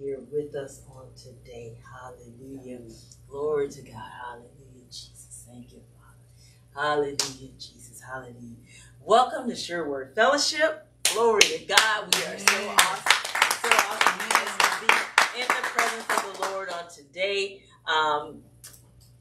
here with us on today. Hallelujah. Glory to God. Hallelujah, Jesus. Thank you, Father. Hallelujah, Jesus. Hallelujah. Welcome to Sure Word Fellowship. Glory to God. We are so awesome. So awesome to be in the presence of the Lord on today. Um,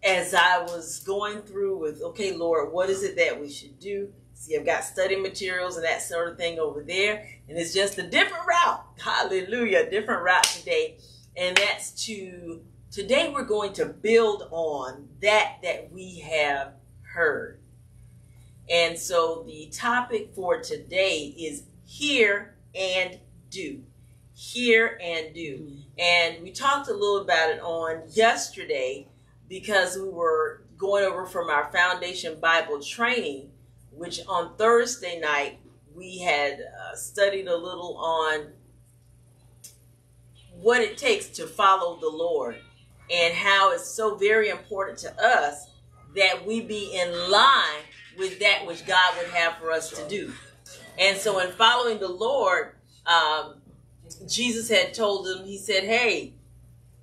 as I was going through with, okay, Lord, what is it that we should do? See, I've got study materials and that sort of thing over there. And it's just a different route. Hallelujah. Different route today. And that's to, today we're going to build on that that we have heard. And so the topic for today is hear and do. Hear and do. Mm-hmm. And we talked a little about it on yesterday because we were going over from our foundation Bible training which on Thursday night we had uh, studied a little on what it takes to follow the Lord and how it's so very important to us that we be in line with that which God would have for us to do. And so, in following the Lord, um, Jesus had told them, He said, Hey,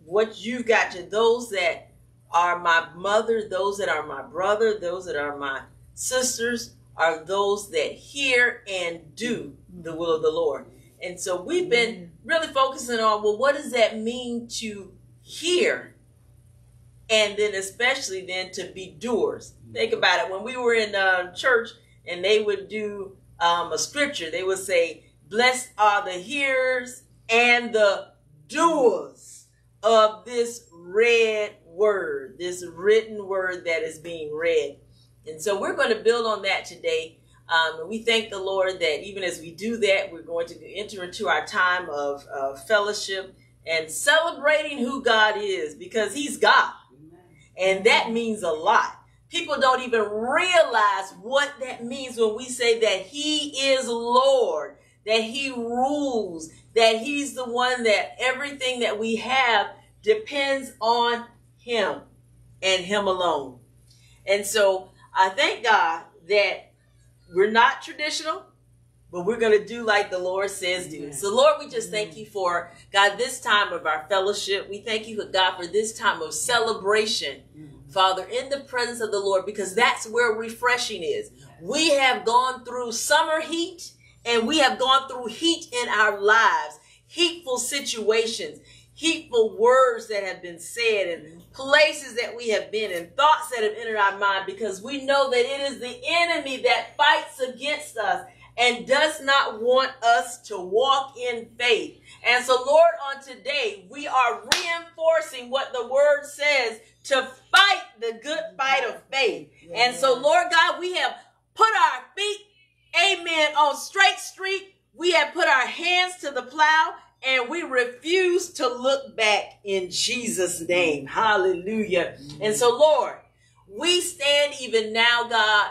what you've got to those that are my mother, those that are my brother, those that are my sisters, are those that hear and do the will of the Lord. And so we've been really focusing on well, what does that mean to hear? And then, especially then, to be doers. Think about it. When we were in uh, church and they would do um, a scripture, they would say, Blessed are the hearers and the doers of this read word, this written word that is being read. And so we're going to build on that today. Um, and we thank the Lord that even as we do that, we're going to enter into our time of, fellowship and celebrating who God is because He's God. And that means a lot. People don't even realize what that means when we say that He is Lord, that He rules, that He's the one that everything that we have depends on Him and Him alone. And so I thank God that we're not traditional, but we're going to do like the Lord says do. So, Lord, we just thank you for, God, this time of our fellowship. We thank you, God, for this time of celebration, mm-hmm. Father, in the presence of the Lord, because that's where refreshing is. We have gone through summer heat and we have gone through heat in our lives, heatful situations heapful words that have been said and mm-hmm. places that we have been and thoughts that have entered our mind because we know that it is the enemy that fights against us and does not want us to walk in faith. And so, Lord, on today, we are reinforcing what the word says to fight the good fight of faith. And so, Lord God, we have put our feet, amen, on straight street. We have put our hands to the plow and we refuse to look back in Jesus' name. Hallelujah. And so, Lord, we stand even now, God,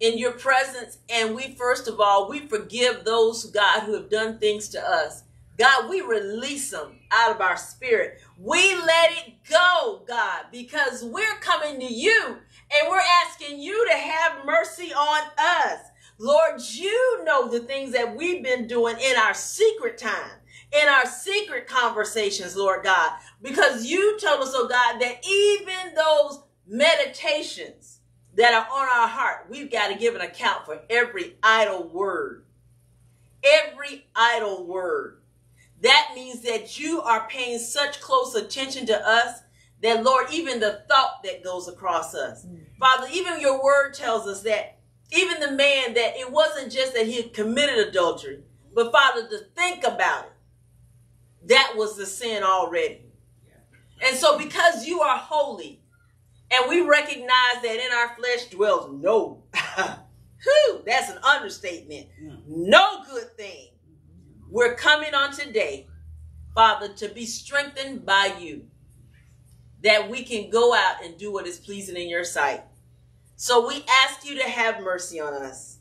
in your presence, and we first of all, we forgive those, God, who have done things to us. God, we release them out of our spirit. We let it go, God, because we're coming to you and we're asking you to have mercy on us. Lord, you know the things that we've been doing in our secret time in our secret conversations, Lord God, because you told us, oh God, that even those meditations that are on our heart, we've got to give an account for every idle word. Every idle word. That means that you are paying such close attention to us that, Lord, even the thought that goes across us. Mm. Father, even your word tells us that even the man that it wasn't just that he had committed adultery, but Father, to think about it that was the sin already. And so, because you are holy, and we recognize that in our flesh dwells no, whew, that's an understatement, no good thing. We're coming on today, Father, to be strengthened by you, that we can go out and do what is pleasing in your sight. So we ask you to have mercy on us.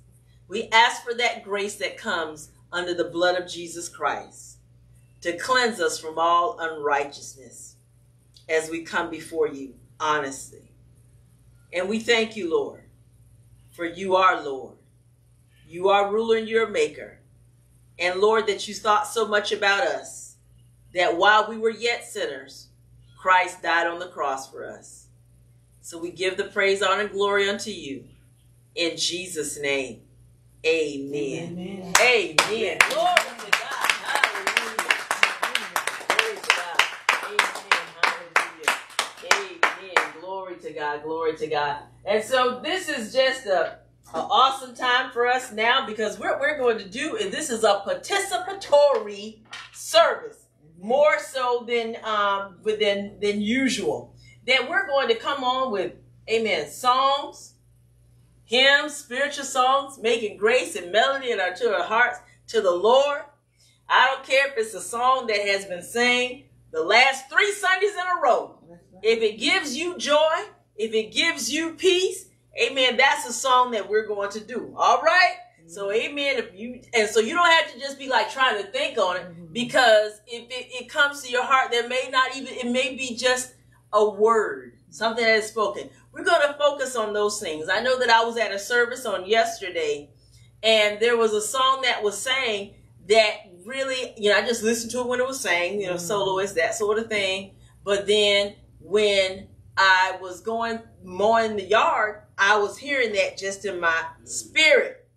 We ask for that grace that comes under the blood of Jesus Christ to cleanse us from all unrighteousness as we come before you honestly. And we thank you, Lord, for you are Lord. You are ruler and you're maker. And Lord, that you thought so much about us that while we were yet sinners, Christ died on the cross for us. So we give the praise, honor, and glory unto you. In Jesus' name, amen. Amen. amen. amen. Glory to God. Hallelujah. Glory to God. Amen. Hallelujah. Amen. Glory to God. Glory to God. And so this is just a an awesome time for us now because what we're going to do is this is a participatory service more so than um than than usual that we're going to come on with amen songs hymns spiritual songs making grace and melody in our to our hearts to the lord i don't care if it's a song that has been sang the last three sundays in a row if it gives you joy if it gives you peace Amen. That's a song that we're going to do. All right. So amen. If you and so you don't have to just be like trying to think on it mm-hmm. because if it, it comes to your heart, there may not even it may be just a word, something that is spoken. We're going to focus on those things. I know that I was at a service on yesterday, and there was a song that was saying that really, you know, I just listened to it when it was sang, you know, mm-hmm. soloist, that sort of thing. But then when I was going mowing the yard, I was hearing that just in my spirit.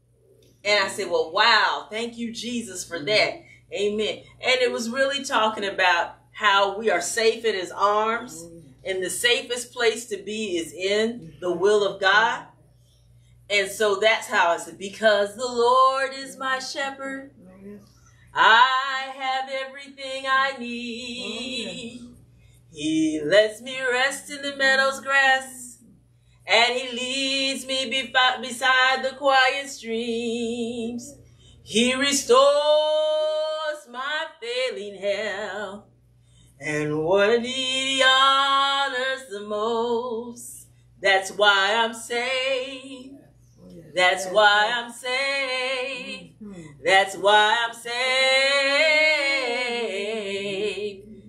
And I said, well, wow, thank you, Jesus, for mm-hmm. that. Amen. And it was really talking about how we are safe in his arms. Mm-hmm. And the safest place to be is in mm-hmm. the will of God. And so that's how I said, because the Lord is my shepherd, oh, I have everything I oh, need. He lets me rest in the meadow's grass and he leads me beside the quiet streams. He restores my failing health, and what he honors the most. That's why I'm saved. That's why I'm saved. That's why I'm saved.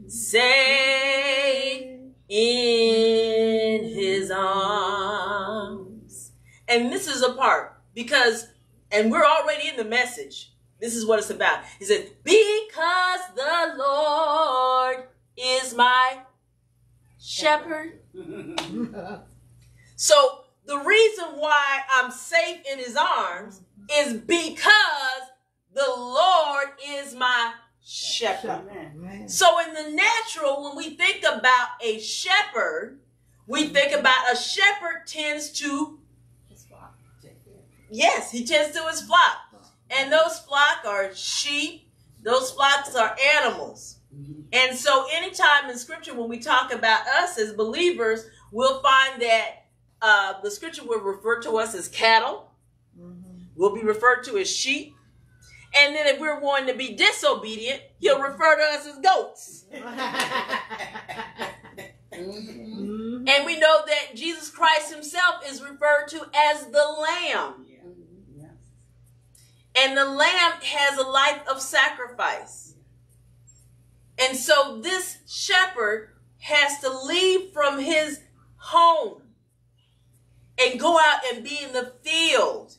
Saved And this is a part because, and we're already in the message. This is what it's about. He says, because the Lord is my shepherd. so the reason why I'm safe in his arms is because the Lord is my shepherd. So in the natural, when we think about a shepherd, we think about a shepherd tends to Yes, he tends to his flock. And those flock are sheep, those flocks are animals. And so, anytime in scripture, when we talk about us as believers, we'll find that uh, the scripture will refer to us as cattle, We'll be referred to as sheep. And then, if we're wanting to be disobedient, he'll refer to us as goats. And we know that Jesus Christ himself is referred to as the Lamb. And the lamb has a life of sacrifice. And so this shepherd has to leave from his home and go out and be in the field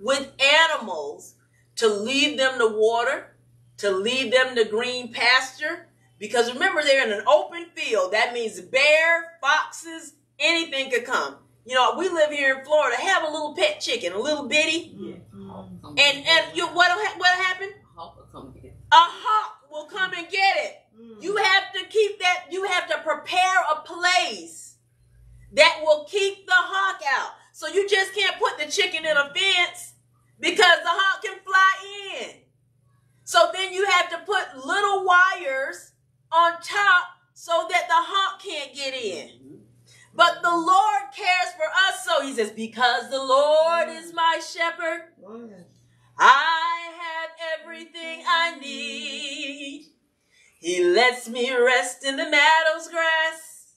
with animals to lead them to water, to lead them to green pasture. Because remember, they're in an open field. That means bear, foxes, anything could come. You know, we live here in Florida. Have a little pet chicken, a little bitty. Yeah. And and you what what happened? A hawk will come get it. A hawk will come and get it. Mm. You have to keep that. You have to prepare a place that will keep the hawk out. So you just can't put the chicken in a fence because the hawk can fly in. So then you have to put little wires on top so that the hawk can't get in. But the Lord cares for us. So he says, because the Lord is my shepherd, I have everything I need. He lets me rest in the meadow's grass,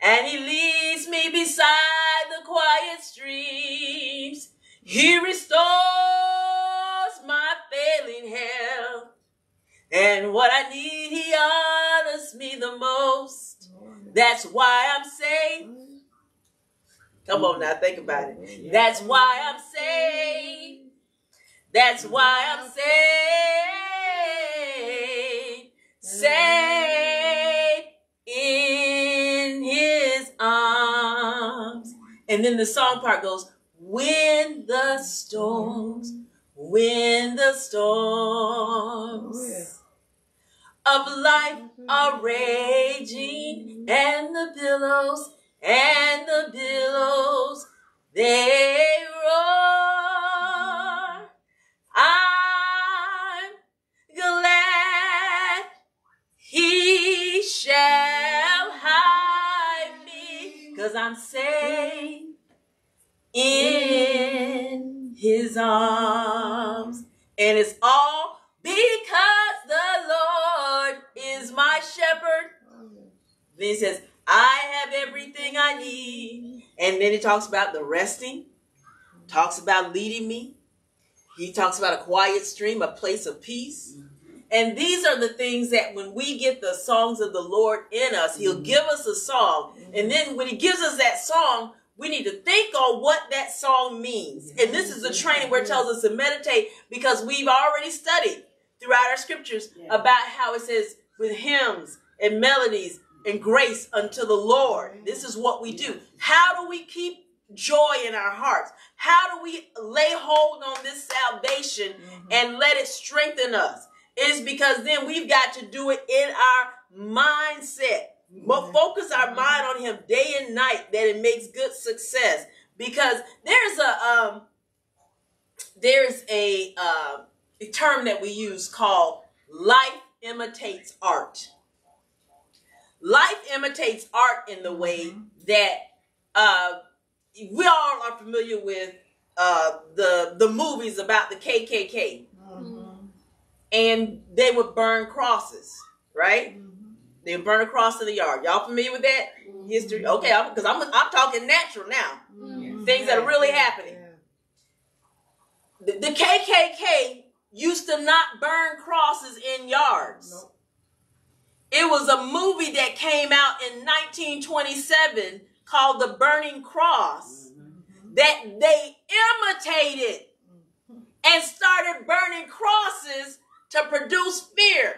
and he leads me beside the quiet streams. He restores my failing health, and what I need, he honors me the most. That's why I'm saved. Come on now, think about it. That's why I'm saved. That's why I'm saved. safe in his arms. And then the song part goes, when the storms, when the storms oh, of life mm-hmm. are raging and the billows and the billows they roar. I'm glad he shall hide me cause I'm safe in his arms. And it's all because the Lord is my shepherd. Then he says, I have everything I need. And then he talks about the resting, talks about leading me. He talks about a quiet stream, a place of peace. And these are the things that when we get the songs of the Lord in us, He'll mm-hmm. give us a song. And then when He gives us that song, we need to think on what that song means. And this is a training where it tells us to meditate because we've already studied throughout our scriptures about how it says with hymns and melodies and grace unto the Lord. This is what we do. How do we keep joy in our hearts? How do we lay hold on this salvation and let it strengthen us? It's because then we've got to do it in our mindset. But focus our mind on him day and night that it makes good success. Because there's a um there's a uh, a term that we use called life imitates art. Life imitates art in the way that uh, we all are familiar with uh, the the movies about the KKK, mm-hmm. and they would burn crosses, right? Mm-hmm. They would burn a cross in the yard. Y'all familiar with that mm-hmm. history? Okay, because I'm, I'm talking natural now. Things that are really happening. The, the KKK used to not burn crosses in yards. It was a movie that came out in 1927 called The Burning Cross that they imitated and started burning crosses to produce fear.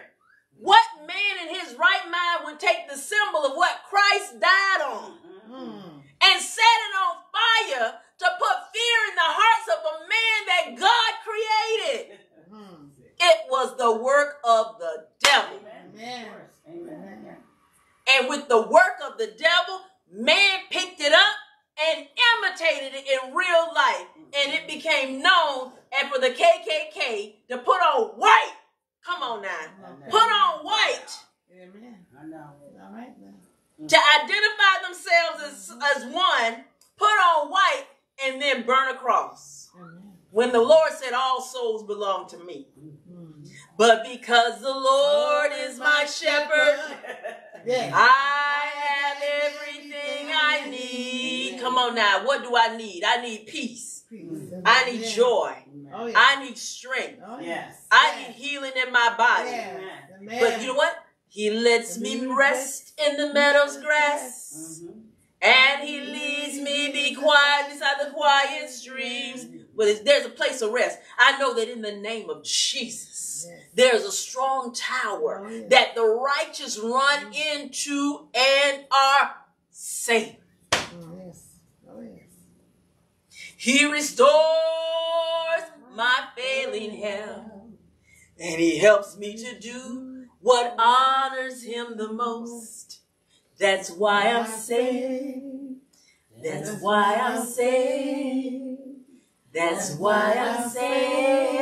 What man in his right mind would take the symbol of what Christ died on and set it on fire to put fear in the hearts of a man that God created? It was the work of the devil. And with the work of the devil, man picked it up and imitated it in real life. And it became known and for the KKK to put on white. Come on now. Put on white Amen. I know. to identify themselves as, as one, put on white, and then burn a cross. When the Lord said, All souls belong to me. But because the Lord is my shepherd, I have everything I need. Come on now. What do I need? I need peace. I need joy. Oh, yeah. I need strength. Oh, Yes. I need healing in my body. Yeah. But you know what? He lets me rest in the meadow's grass. Mhm. And he leads me be quiet beside the quiet streams. But there's a place of rest. I know that in the name of Jesus, Yes. there's a strong tower Oh, yeah. that the righteous run into and are safe. Oh, yes. Oh, yes. He restores my failing health. And he helps me to do what honors him the most. That's why I'm saved. That's why I'm saved. That's why I'm saved.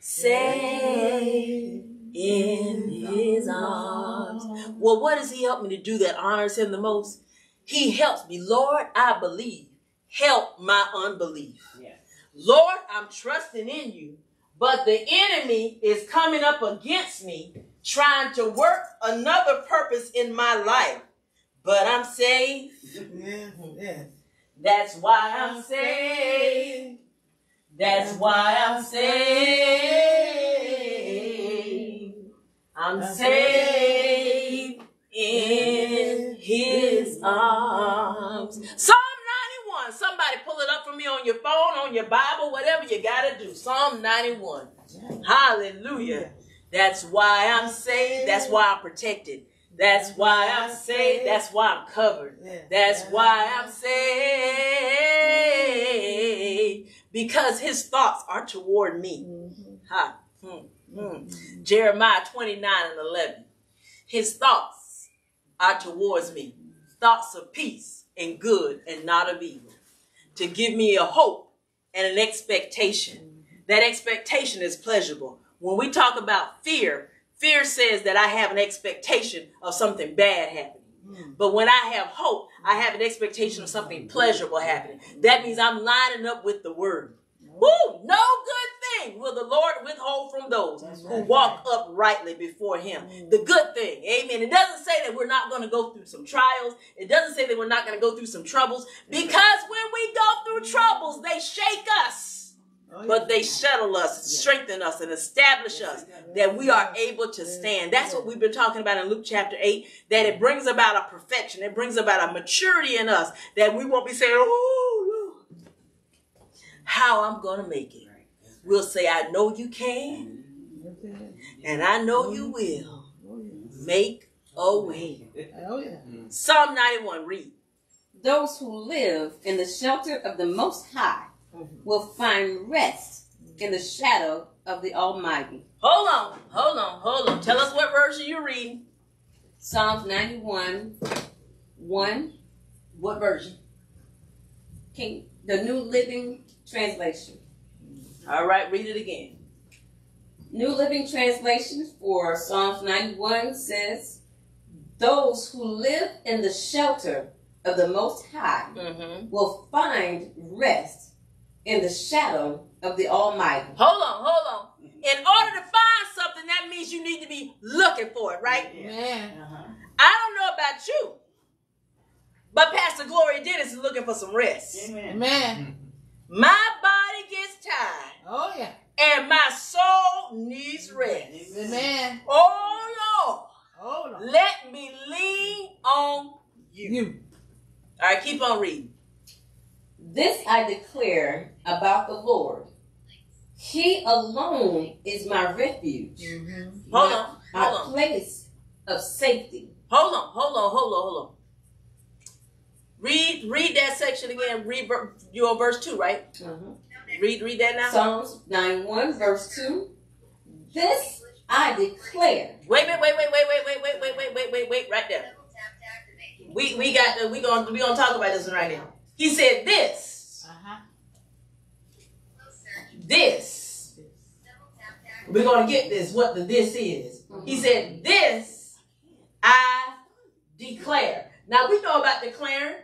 Saved in his arms. Well, what does he help me to do that honors him the most? He helps me. Lord, I believe. Help my unbelief. Yes. Lord, I'm trusting in you, but the enemy is coming up against me, trying to work another purpose in my life. But I'm saved. Yes. Yes. That's why I'm saved. That's why I'm saved. I'm saved in his arms. Psalm 91. Somebody pull it up for me on your phone, on your Bible, whatever you got to do. Psalm 91. Hallelujah. That's why I'm saved. That's why I'm protected. That's why I'm saved. That's why I'm covered. That's why I'm saved. Because his thoughts are toward me. Mhm. Ha. Hmm. Hmm. Jeremiah 29 and 11. His thoughts are towards me. Thoughts of peace and good and not of evil. To give me a hope and an expectation. That expectation is pleasurable. When we talk about fear, fear says that I have an expectation of something bad happening. Mm. But when I have hope, I have an expectation of something pleasurable happening. That means I'm lining up with the word. Woo! No good thing will the Lord withhold from those who walk uprightly before Him. The good thing, amen. It doesn't say that we're not going to go through some trials. It doesn't say that we're not going to go through some troubles because when we go through troubles, they shake us. Oh, yeah. But they settle us, strengthen us, and establish us that we are able to stand. That's what we've been talking about in Luke chapter 8, that it brings about a perfection, it brings about a maturity in us, that we won't be saying, Oh, Lord, how I'm going to make it. We'll say, I know you can, and I know you will Oh, make a way. Oh. Psalm 91, read. Those who live in the shelter of the Most High will find rest in the shadow of the Almighty. Hold on, hold on, hold on. Tell us what version you're reading. Psalms 91, 1, What version? King, the New Living Translation. All right, read it again. New Living Translation for Psalms 91 says, Those who live in the shelter of the Most High Mm-hmm. will find rest in the shadow of the Almighty. Hold on, hold on. In order to find something, that means you need to be looking for it, right? Man. Uh-huh. I don't know about you, but Pastor Gloria Dennis is looking for some rest. Man. My body gets tired, Oh, yeah. and my soul needs rest. Man. Oh Oh, Lord, Lord. let me lean on you. You. All right, keep on reading. This I declare about the Lord. He alone is my refuge, Mm-hmm. Hold my, on, my hold on, place of safety. hold on, hold on, hold on, hold on. Read, read that section again. Read, ver- you're verse two, right? Read, read that now. Psalms 91, verse 2. This I declare. Wait, wait, wait, wait, wait, wait, wait, wait, wait, wait, wait, wait, wait, right there. We we got the, we gonna we gonna talk about this one right now. He said this, Uh-huh. this. We're gonna get this. What the this is? He said this. I declare. Now we know about declaring.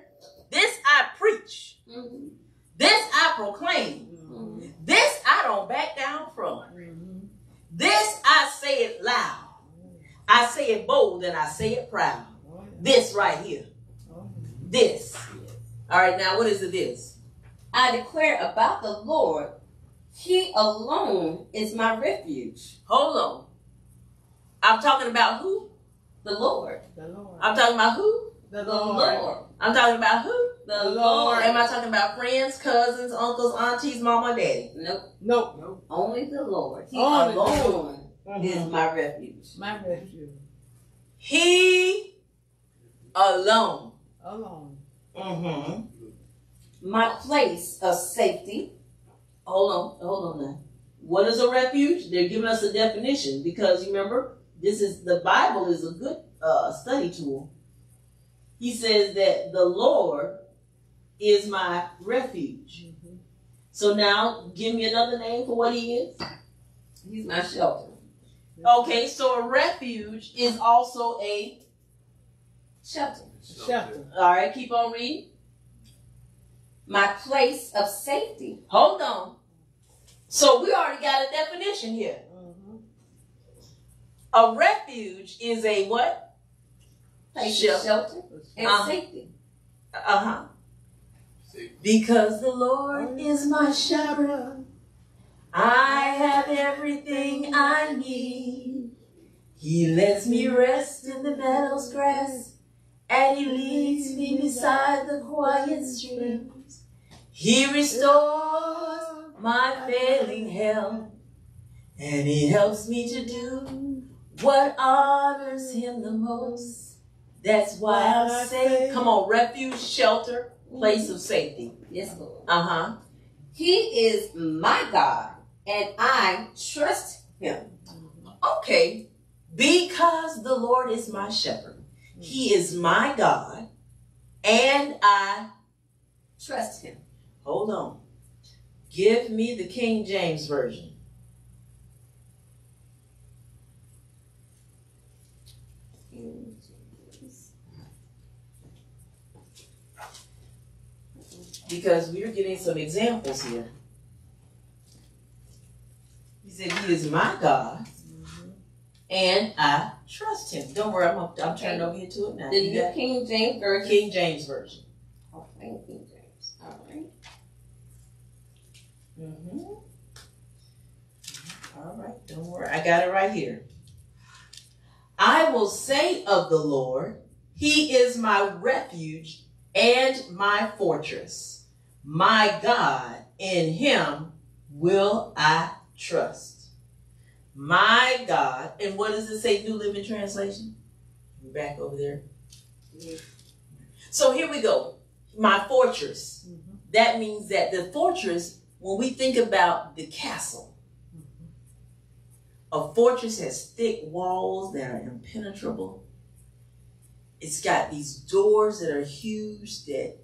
This I preach. Mhm, This I proclaim. mhm. This I don't back down from. Mm-hmm. This I say it loud. I say it bold and I say it proud. This right here. This. All right, now what is it this? I declare about the Lord. He alone is my refuge. Hold on. I'm talking about who? The Lord. The Lord. I'm talking about who? The The Lord. Lord. I'm talking about who? The The Lord. Lord. Am I talking about friends, cousins, uncles, aunties, mama, daddy? Nope. Nope. Nope. Only the Lord. He Only the alone Mm-hmm. is my refuge. My refuge. He alone. Alone. Mm-hmm. My place of safety. Hold on, hold on now. What is a refuge? They're giving us a definition because you remember, this is the Bible is a good uh, study tool. He says that the Lord is my refuge. Mm-hmm. So now, give me another name for what He is. He's my shelter. Okay, so a refuge is also a. Shelter. Shelter. All right, keep on reading. My place of safety. Hold on. So we already got a definition here. Mm-hmm. A refuge is a what? Place Shelter. of shelter and Uh-huh. safety. Uh huh. Because the Lord is my shepherd, I have everything I need. He lets me rest in the meadow's grass, and He leads me beside the quiet streams. He restores my failing health, And he helps me to do what honors him the most. That's why I say, come on, refuge, shelter, place of safety. Yes, Lord. Uh huh. He is my God, and I trust him. Okay. Because the Lord is my shepherd, he is my God, and I, Trust him. hold on, give me the King James Version. because we're getting some examples here. He said, He is my God, and I trust Him. Don't worry, I'm, I'm turning over here to it now. The New King James Version. King James Version. Okay, King James. All right. Mm-hmm. All right, don't worry. I got it right here. I will say of the Lord, He is my refuge and my fortress. My God, in Him will I trust. My God, and what does it say, New Living Translation? Back over there. So here we go. My fortress. That means that the fortress, when we think about the castle, a fortress has thick walls that are impenetrable. It's got these doors that are huge that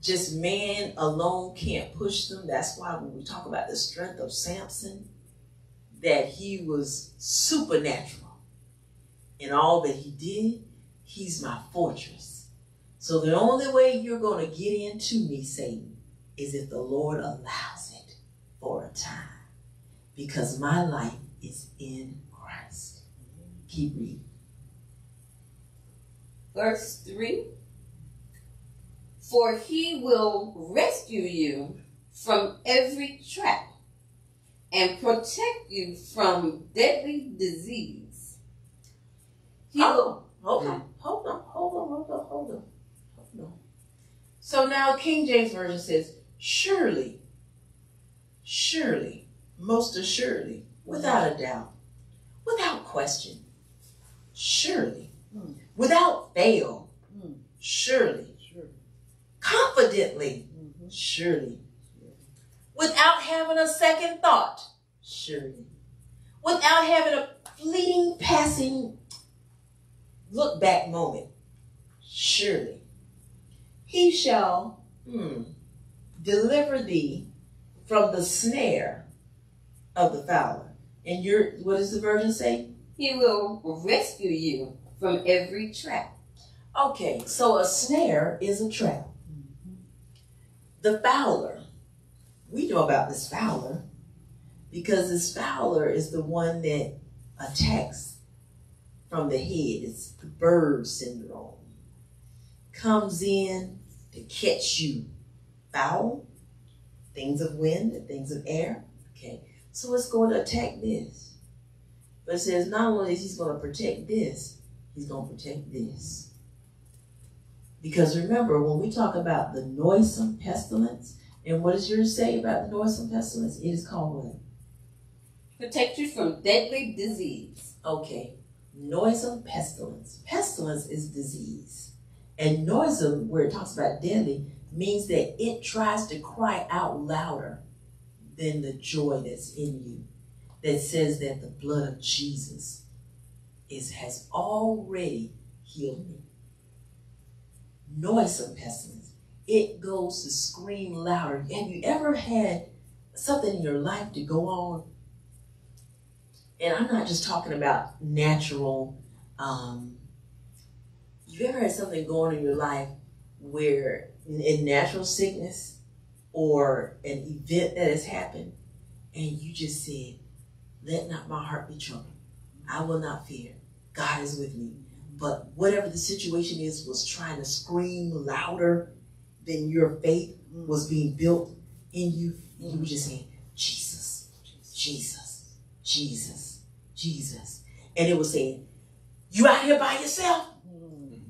just man alone can't push them. That's why when we talk about the strength of Samson, that he was supernatural in all that he did. He's my fortress. So the only way you're going to get into me, Satan, is if the Lord allows it for a time. Because my life is in Christ. Keep reading. Verse 3 For he will rescue you from every trap and protect you from deadly disease. He. Oh, hold on, hold on, hold on, hold on, hold on, hold on. So now King James Version says, surely, surely, most assuredly, without a doubt, without question, surely, Hmm. without fail, Hmm. surely, Sure. confidently, Mhm. surely, without having a second thought, surely, without having a fleeting, passing look back moment, surely, he shall hmm, deliver thee from the snare of the fowler. And your what does the version say? He will rescue you from every trap. Okay, so a snare is a trap. The fowler, we know about this fowler because this fowler is the one that attacks from the head. It's the bird syndrome. Comes in to catch you foul, things of wind and things of air. Okay, so it's going to attack this. But it says not only is he's going to protect this, he's going to protect this. Because remember, when we talk about the noisome pestilence, and what does yours say about the noisome pestilence? It is called what? Protect you from deadly disease. Okay, noisome pestilence. Pestilence is disease. And noisome, where it talks about deadly, means that it tries to cry out louder than the joy that's in you. That says that the blood of Jesus is has already healed me. Noisome pestilence. It goes to scream louder. Have you ever had something in your life to go on and I'm not just talking about natural. Um, you ever had something going in your life where, in, in natural sickness or an event that has happened, and you just said, "Let not my heart be troubled. I will not fear. God is with me." But whatever the situation is, was trying to scream louder than your faith was being built in you, and you were just saying, "Jesus, Jesus, Jesus." Jesus. And it was saying, You out here by yourself?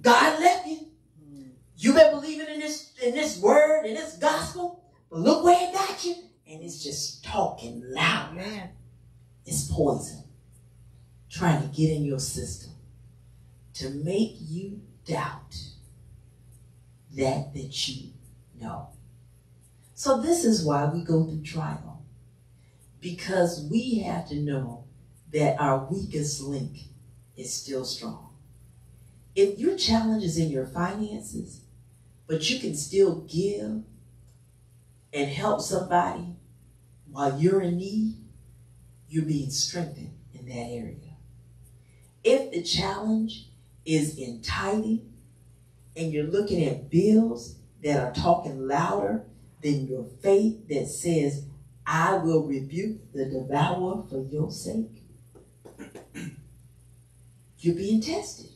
God left you. Mm. You been believing in this in this word, in this gospel, but look where it got you. And it's just talking loud. Amen. is poison trying to get in your system to make you doubt that that you know. So this is why we go through trial. Because we have to know that our weakest link is still strong. If your challenge is in your finances, but you can still give and help somebody while you're in need, you're being strengthened in that area. If the challenge is in tithing and you're looking at bills that are talking louder than your faith that says, I will rebuke the devourer for your sake, you're being tested.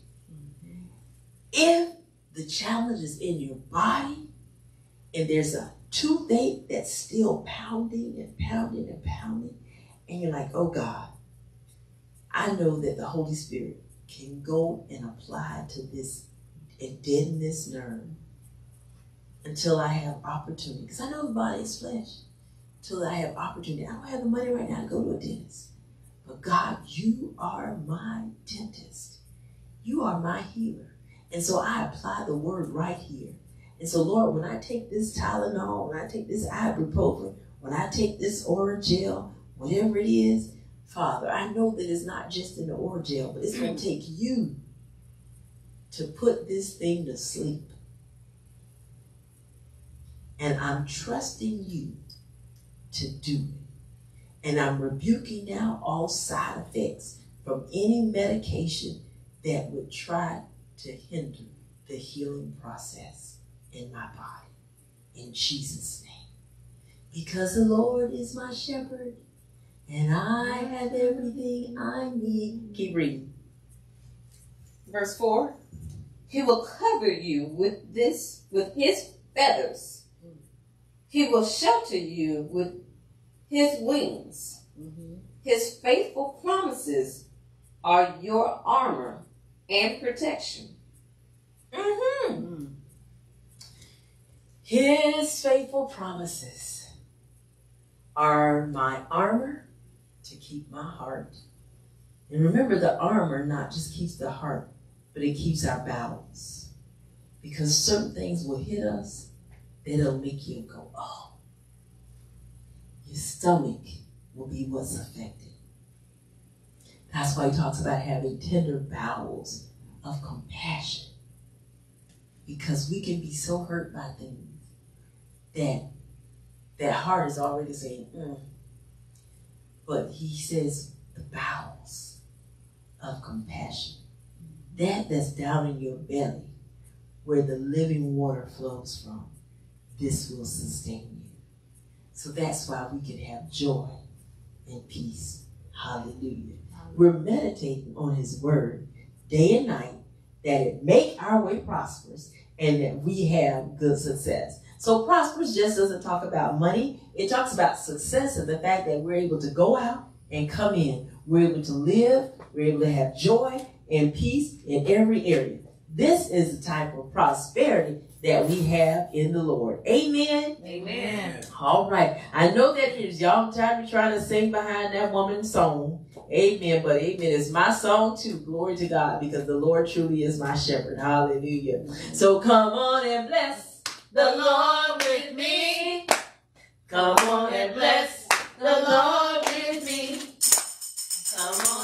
If the challenge is in your body and there's a toothache that's still pounding and pounding and pounding, and you're like, oh God, I know that the Holy Spirit can go and apply to this and deaden this nerve until I have opportunity. Because I know the body is flesh. Until I have opportunity. I don't have the money right now to go to a dentist. But God, you are my dentist. You are my healer. And so I apply the word right here. And so, Lord, when I take this Tylenol, when I take this ibuprofen, when I take this Orajel, whatever it is, Father, I know that it's not just in the Orajel, but it's going to mm. take you to put this thing to sleep. And I'm trusting you to do it. And I'm rebuking now all side effects from any medication that would try to hinder the healing process in my body. In Jesus' name. Because the Lord is my shepherd and I have everything I need. Keep reading. Verse 4 He will cover you with this, with his feathers. He will shelter you with his wings. Mm-hmm. His faithful promises are your armor and protection. Mm-hmm. His faithful promises are my armor to keep my heart. And remember, the armor not just keeps the heart, but it keeps our balance. Because certain things will hit us that'll make you go, oh. Your stomach will be what's affected. That's why he talks about having tender bowels of compassion. Because we can be so hurt by things that that heart is already saying, mm. but he says the bowels of compassion. That that's down in your belly, where the living water flows from, this will sustain you. So that's why we can have joy and peace. Hallelujah. We're meditating on his word day and night that it make our way prosperous and that we have good success. So prosperous just doesn't talk about money. It talks about success and the fact that we're able to go out and come in. We're able to live. We're able to have joy and peace in every area. This is the type of prosperity that we have in the Lord. Amen. Amen. All right. I know that is y'all time to trying to sing behind that woman's song. Amen. But amen. It's my song too. Glory to God because the Lord truly is my shepherd. Hallelujah. So come on and bless the Lord with me. Come on and bless the Lord with me. Come on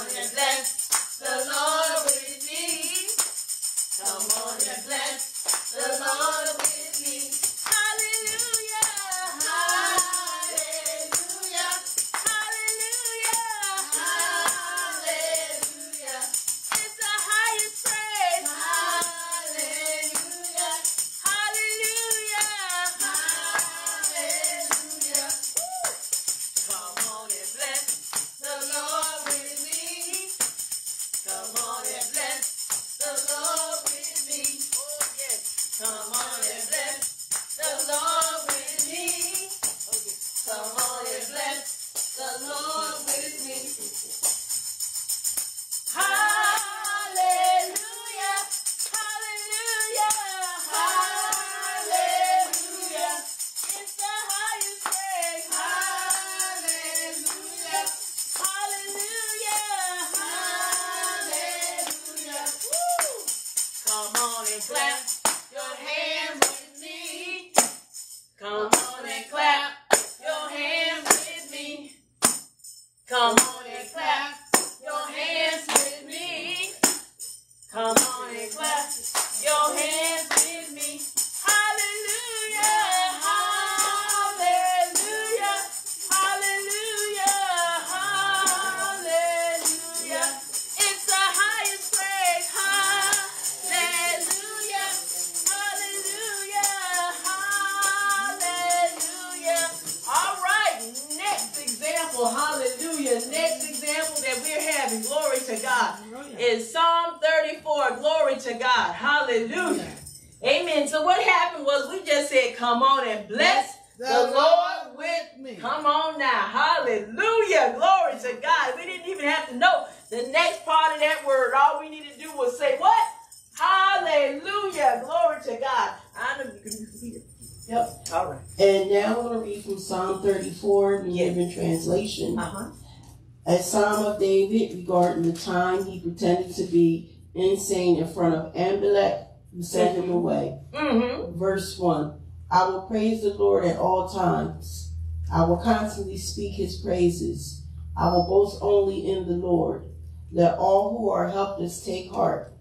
front of Amalek, who sent him away. Mm-hmm. Verse 1 I will praise the Lord at all times. I will constantly speak his praises. I will boast only in the Lord. Let all who are helpless take heart.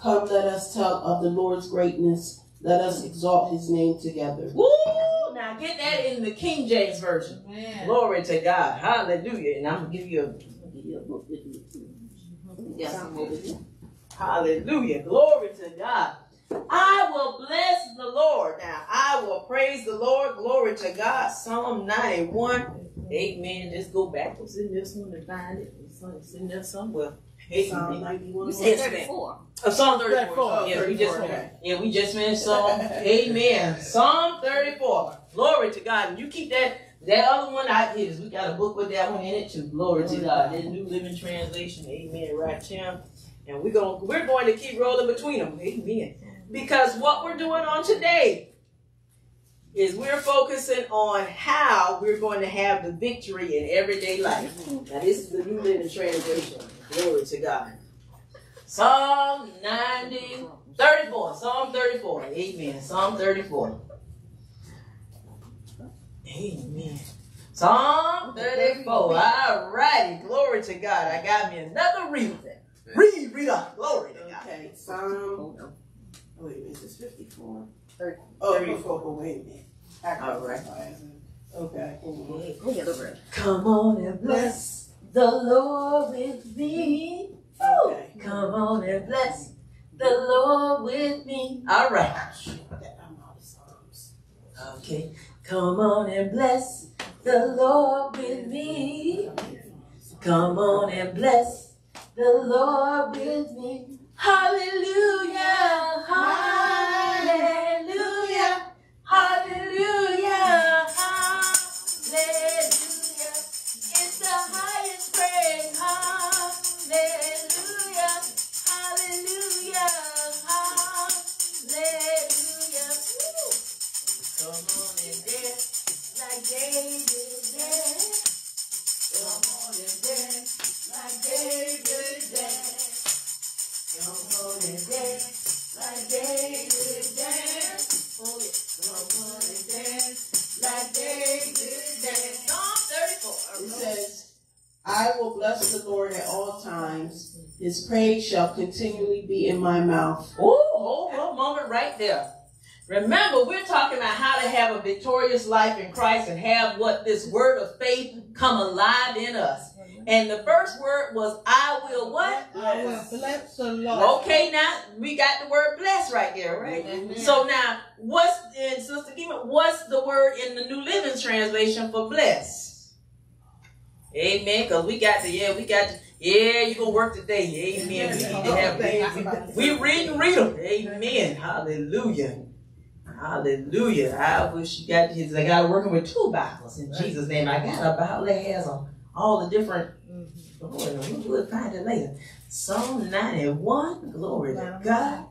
Come, let us tell of the Lord's greatness. Let us exalt his name together. Woo! Now get that in the King James Version. Man. Glory to God. Hallelujah. And I'm going to give you a, give you a book. Yes, I'm over here. Hallelujah. Glory to God. I will bless the Lord. Now, I will praise the Lord. Glory to God. Psalm 91. Amen. Just go backwards in this one and find it. It's in there somewhere. Psalm 91. You said 34. Oh, Psalm 34. 34. Yeah, we just, 34. yeah, we just finished Psalm. Amen. Psalm 34. Glory to God. And you keep that that other one out here. We got a book with that one in it too. Glory to God. That New Living Translation. Amen. Right, Tim. And we're going we're going to keep rolling between them. Amen. Because what we're doing on today is we're focusing on how we're going to have the victory in everyday life. Now this is the New Living Translation. Glory to God. Psalm 90, 34. Psalm 34. Amen. Psalm 34. Amen. Psalm 34. All righty. Glory to God. I got me another read. Read, read on. Glory to God. Okay, Psalm. Oh, oh, oh, wait a minute, is this 54? Thirty. Oh, 34. 34, but wait a minute. All right. Okay, hold on. Go ahead, over it. Come on and bless the Lord with me. Okay. Come on and bless the Lord with me. All right. I'm out of Psalms. Okay. Come on and bless the Lord with me. Come on and bless the Lord with me. Hallelujah. Hallelujah. Hallelujah. Hallelujah. It's the highest praise. Hallelujah. Hallelujah. Hallelujah. Come on and dance like David danced. Come on and dance like David danced. Come on and dance like David danced. Oh yeah. Come on and dance like David danced. Psalm 34. It says, I will bless the Lord at all times. His praise shall continually be in my mouth. Oh, hold on moment right there. Remember, we're talking about how to have a victorious life in Christ and have what this word of faith come alive in us. And the first word was, I will what? I will bless the Lord. Okay, now we got the word bless right there, right? So now, what's in Sister Gima, what's the word in the New Living Translation for bless? Amen. Because we got the yeah, we got the, yeah, you gonna work today. Amen. We need to have we read and read them. Amen. Hallelujah. Hallelujah. I wish you got this. I got working with two Bibles in Jesus' name. I got a Bible that has all the different. Lord, we'll find it later. Psalm 91. Glory to God.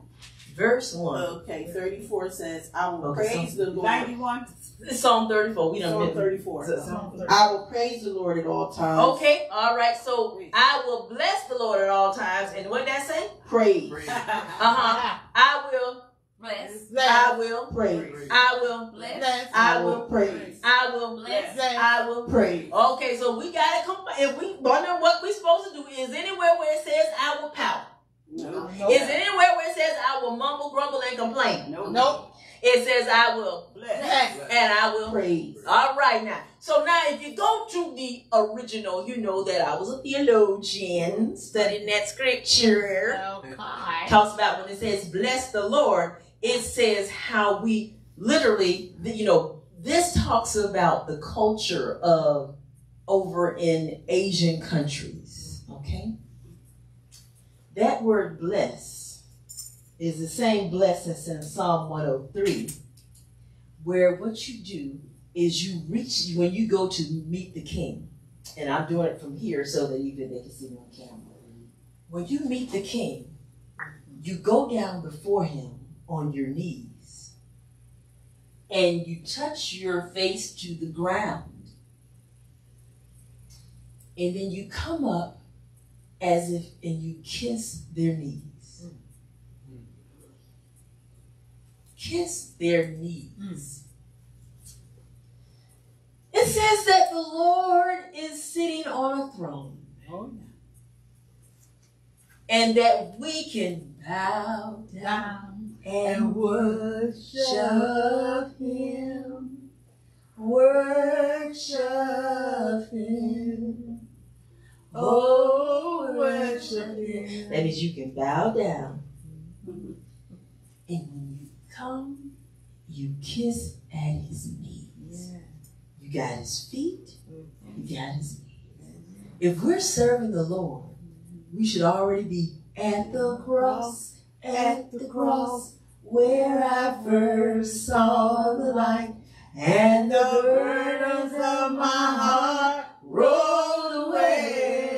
Verse 1. Okay, 34 says, I will Okay, praise the Lord. 91. Psalm 34. We Psalm don't Psalm 34. So- I will praise the Lord at all times. Okay, all right. So I will bless the Lord at all times. And what did that say? Praise. Uh huh. I will praise. I will. Bless. Bless. I I will will praise. I will. Bless. Bless. I will. Praise. Okay, so we got to come. If we wonder what we're supposed to do, is anywhere where it says I will pout? No. Is it anywhere where it says I will mumble, grumble, and complain? No. Nope. It says I will Bless. and I will. Praise. All right now. So now, if you go to the original, you know that I was a theologian studying that scripture. Okay. Talks about when it says bless the Lord, it says how we literally, you know, this talks about the culture of over in Asian countries. Okay? That word bless is the same bless that's in Psalm 103, where what you do is you reach when you go to meet the king. And I'm doing it from here so that even they can see me on camera. When you meet the king, you go down before him on your knees and you touch your face to the ground. And then you come up as if and you kiss their knees. Hmm. Kiss their knees. Hmm. It says that the Lord is sitting on a throne Oh, and that we can bow down and worship Him. Worship Him. Oh, worship Him. That means you can bow down. And when you come, you kiss at His knees. You got His feet. You got His knees. If we're serving the Lord, we should already be at the cross, at the cross, where I first saw the light, and the burdens of my heart rolled away.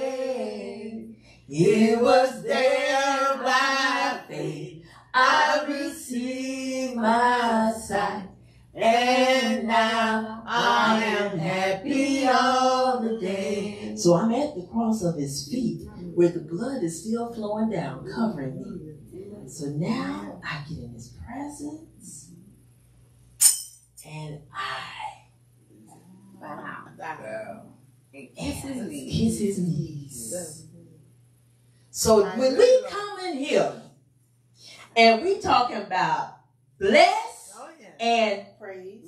It was there by faith I received my sight, and now I am happy all the day. So I'm at the cross of his feet where the blood is still flowing down, covering me. So now I get in his presence and I Wow. down. And kiss his knees. So when we come in here and we talking about bless Oh, yeah. and Praise.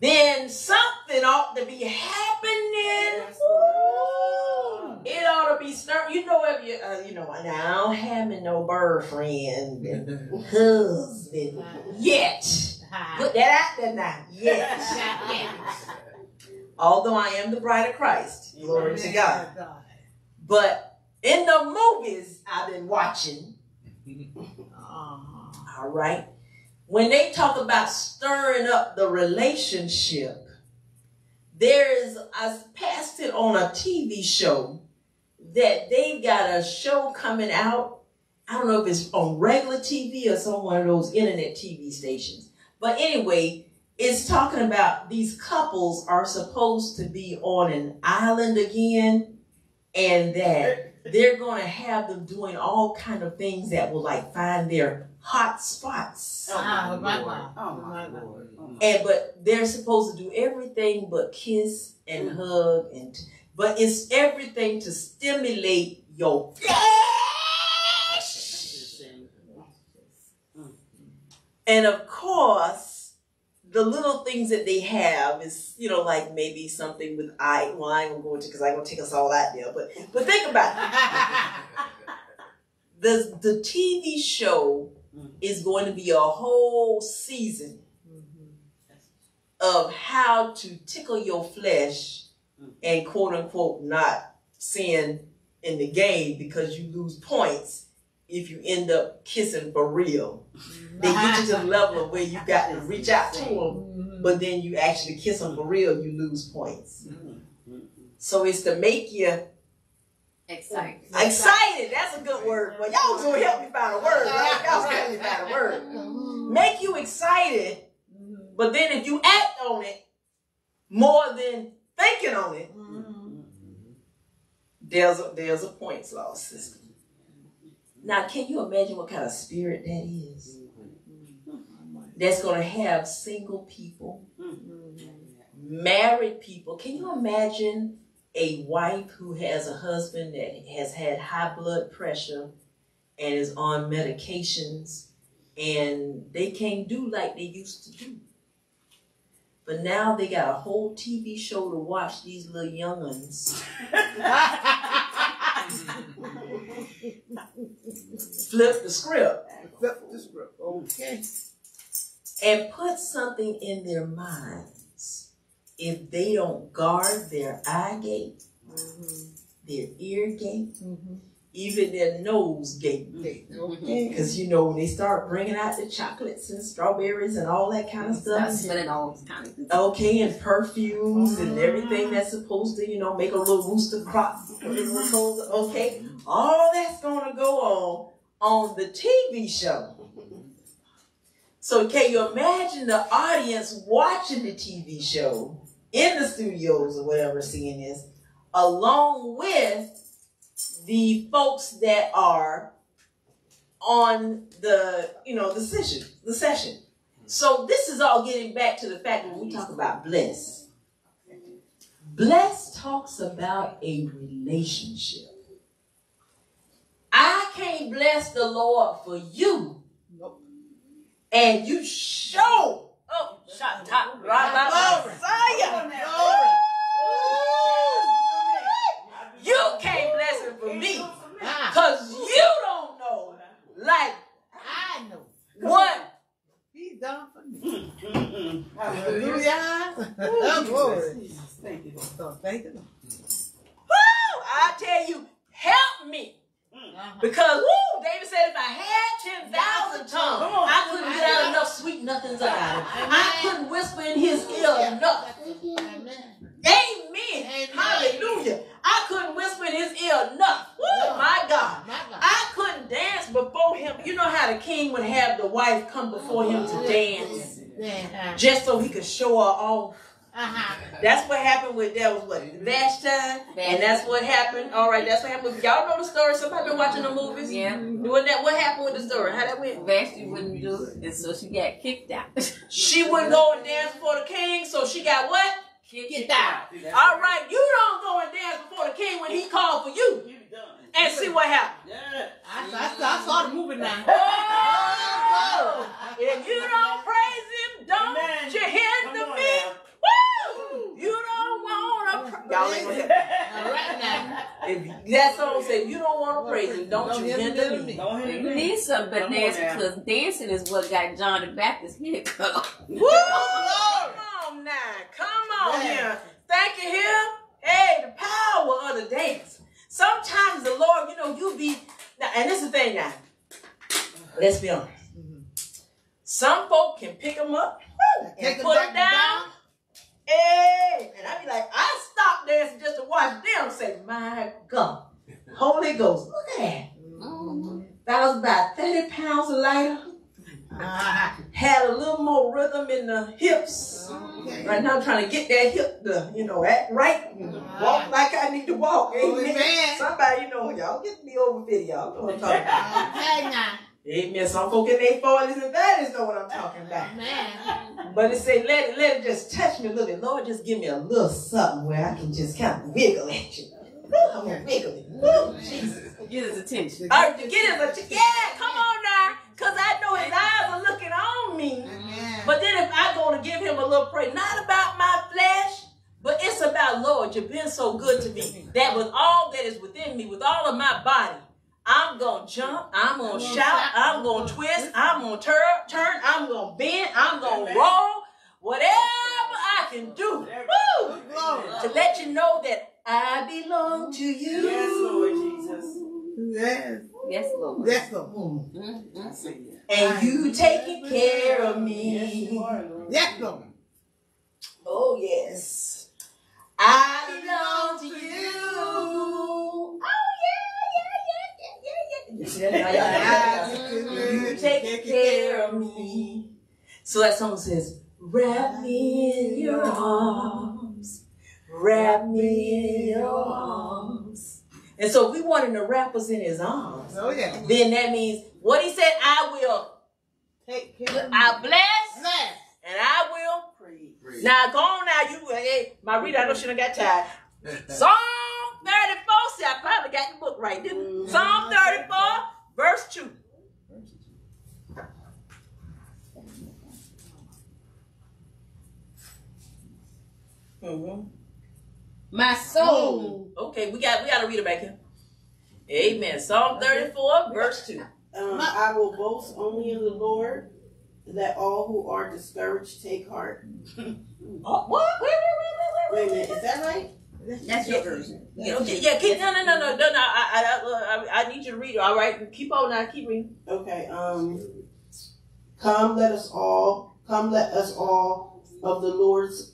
Then something ought to be happening. Ooh. It ought to be stir. You know if you, uh, you know, now I don't have no boyfriend and husband yet. Put that out there now. Yet. Although I am the bride of Christ. Glory to God. But in the movies I've been watching, all right, when they talk about stirring up the relationship, there's, I passed it on a TV show that they've got a show coming out. I don't know if it's on regular TV or some one of those internet TV stations. But anyway, it's talking about these couples are supposed to be on an island again and that they're going to have them doing all kind of things that will like find their hot spots. Oh, my God. Oh, oh my Lord. And but they're supposed to do everything but kiss and mm. hug and but it's everything to stimulate your flesh. And of course, the little things that they have is, you know, like maybe something with I. Well, I ain't gonna go into because I'm gonna take us all out there. But but think about it. The the TV show is going to be a whole season of how to tickle your flesh and quote unquote not sin in the game because you lose points if you end up kissing for real. They get you to the level of where you've got to reach out to them, mm-hmm. but then you actually kiss them for real, you lose points. Mm-hmm. So it's to make you Excited. excited. That's a good word. Well, y'all was gonna help me find a word. Right? Y'all help me find a word. Make you excited, but then if you act on it more than thinking on it, there's a there's a points loss system. Now, can you imagine what kind of spirit that is? that's going to have single people, married people. Can you imagine a wife who has a husband that has had high blood pressure and is on medications and they can't do like they used to do? But now they got a whole TV show to watch these little young'uns flip the script Flip the script. Okay. and put something in their minds. If they don't guard their eye gate, their ear gate, even their nose gate. Mm-hmm. Okay. Because you know, when they start bringing out the chocolates and strawberries and all that kind of Start stuff, smelling all kind of good. okay, and perfumes and everything that's supposed to, you know, make a little rooster crop. Okay, all that's gonna go on on the TV show. So can you imagine the audience watching the TV show in the studios or whatever, seeing this, along with the folks that are on the, you know, the session, the session. So this is all getting back to the fact when we talk about bless. Bless talks about a relationship. I can't bless the Lord for you. Nope. And you show. Oh, shot top right by Glory. Messiah. You can't bless it for me. Ah, Because you don't know. Like I know. what? He's done for me. Hallelujah. Glory. Thank you. So thank you. Woo! I tell you, help me. Uh-huh. Because woo, David said if I had 10,000 tongues, I couldn't get out enough sweet nothings out of him. I couldn't whisper in his ear enough. Amen. Amen. Amen. Hallelujah. I couldn't whisper in his ear enough. Woo, my God. My God. I couldn't dance before him. You know how the king would have the wife come before him to dance Yeah. just so he could show her off. Uh-huh. That's what happened with that was what mm-hmm. Vashti, and that's what happened. All right, that's what happened. With, y'all know the story. Somebody been watching the movies. Yeah. Mm-hmm. Doing that. What happened with the story? How that went? Vashti wouldn't do it, and so she got kicked out. She wouldn't go and dance before the king, so she got what? kicked out. All right, you don't go and dance before the king when he called for you, and see what happened. I, I, I saw the movie now. Oh, if you don't praise him, don't Amen. you hinder Come on me. Now. Woo! You don't wanna. Pra- Y'all ain't gonna All right now. If that song say you don't want to praise him, don't, Don't you hinder hinder me. me. Don't hit You me. need something but Come on dancing because dancing is what got John the Baptist hit. Woo! Come on now, come on Yeah. here. Thank you here. Hey, the power of the dance. Sometimes the Lord, you know, you be now, and this is the thing now. Let's be honest. Mm-hmm. Some folk can pick them up woo, and Take them put back down. Hey, and I be like, I stopped dancing just to watch them say, "My God, Holy Ghost, look at that." That was about thirty pounds lighter. Ah, Had a little more rhythm in the hips. okay. Right now, I'm trying to get that hip to, you know, act right. Walk like I need to walk. Amen. Somebody, you know, y'all get me over 50. Y'all know what I'm talking about. Okay now. Amen. Some folk in their 40s and 30s know what I'm talking about. Man. But it say, let it, let it just touch me a little bit. Lord, just give me a little something where I can just kind of wiggle at you. Woo, I'm gonna wiggle it. Woo, Jesus. Get his attention. All right, to get his att- Yeah, come on now. Because I know his eyes are looking on me. Amen. But then if I go to give him a little praise, not about my flesh, but it's about Lord, you've been so good to me. That with all that is within me, with all of my body, I'm gonna jump, I'm gonna shout, I'm gonna twist, I'm gonna turn, turn, I'm gonna bend, I'm gonna roll, whatever I can do. Woo! To let you know that I belong to you. Yes, Lord Jesus. Yes. Yes, Lord. Yes, Lord. Mm, mm. And you taking care of me. are, Lord. Yes, Lord. Oh, yes. I belong to you. Oh, You take care of me. So that song says, Wrap me in your arms. Wrap me in your arms. And so we want him to wrap us in his arms, Oh yeah. then that means what he said, I will, Take care of. I bless, Yes. and I will. Now go on now, you hey, Marita, I know she done got tired. Psalm 34, see, I probably got the book right, didn't I? Psalm 34, verse 2. Mm-hmm. My soul. Okay, we got we got to read it back here. Amen. Psalm 34, verse 2. Um, I will boast only in the Lord. Let all who are discouraged take heart. Oh, what? Wait, wait, wait, wait, Wait a minute, is that right? That's your version. Yeah, okay, yeah, keep, no, no, no, no, no, no. I, I, I, I need you to read it. All right, keep on now, keep reading. Okay. Um, come, let us all come. Let us all of the Lord's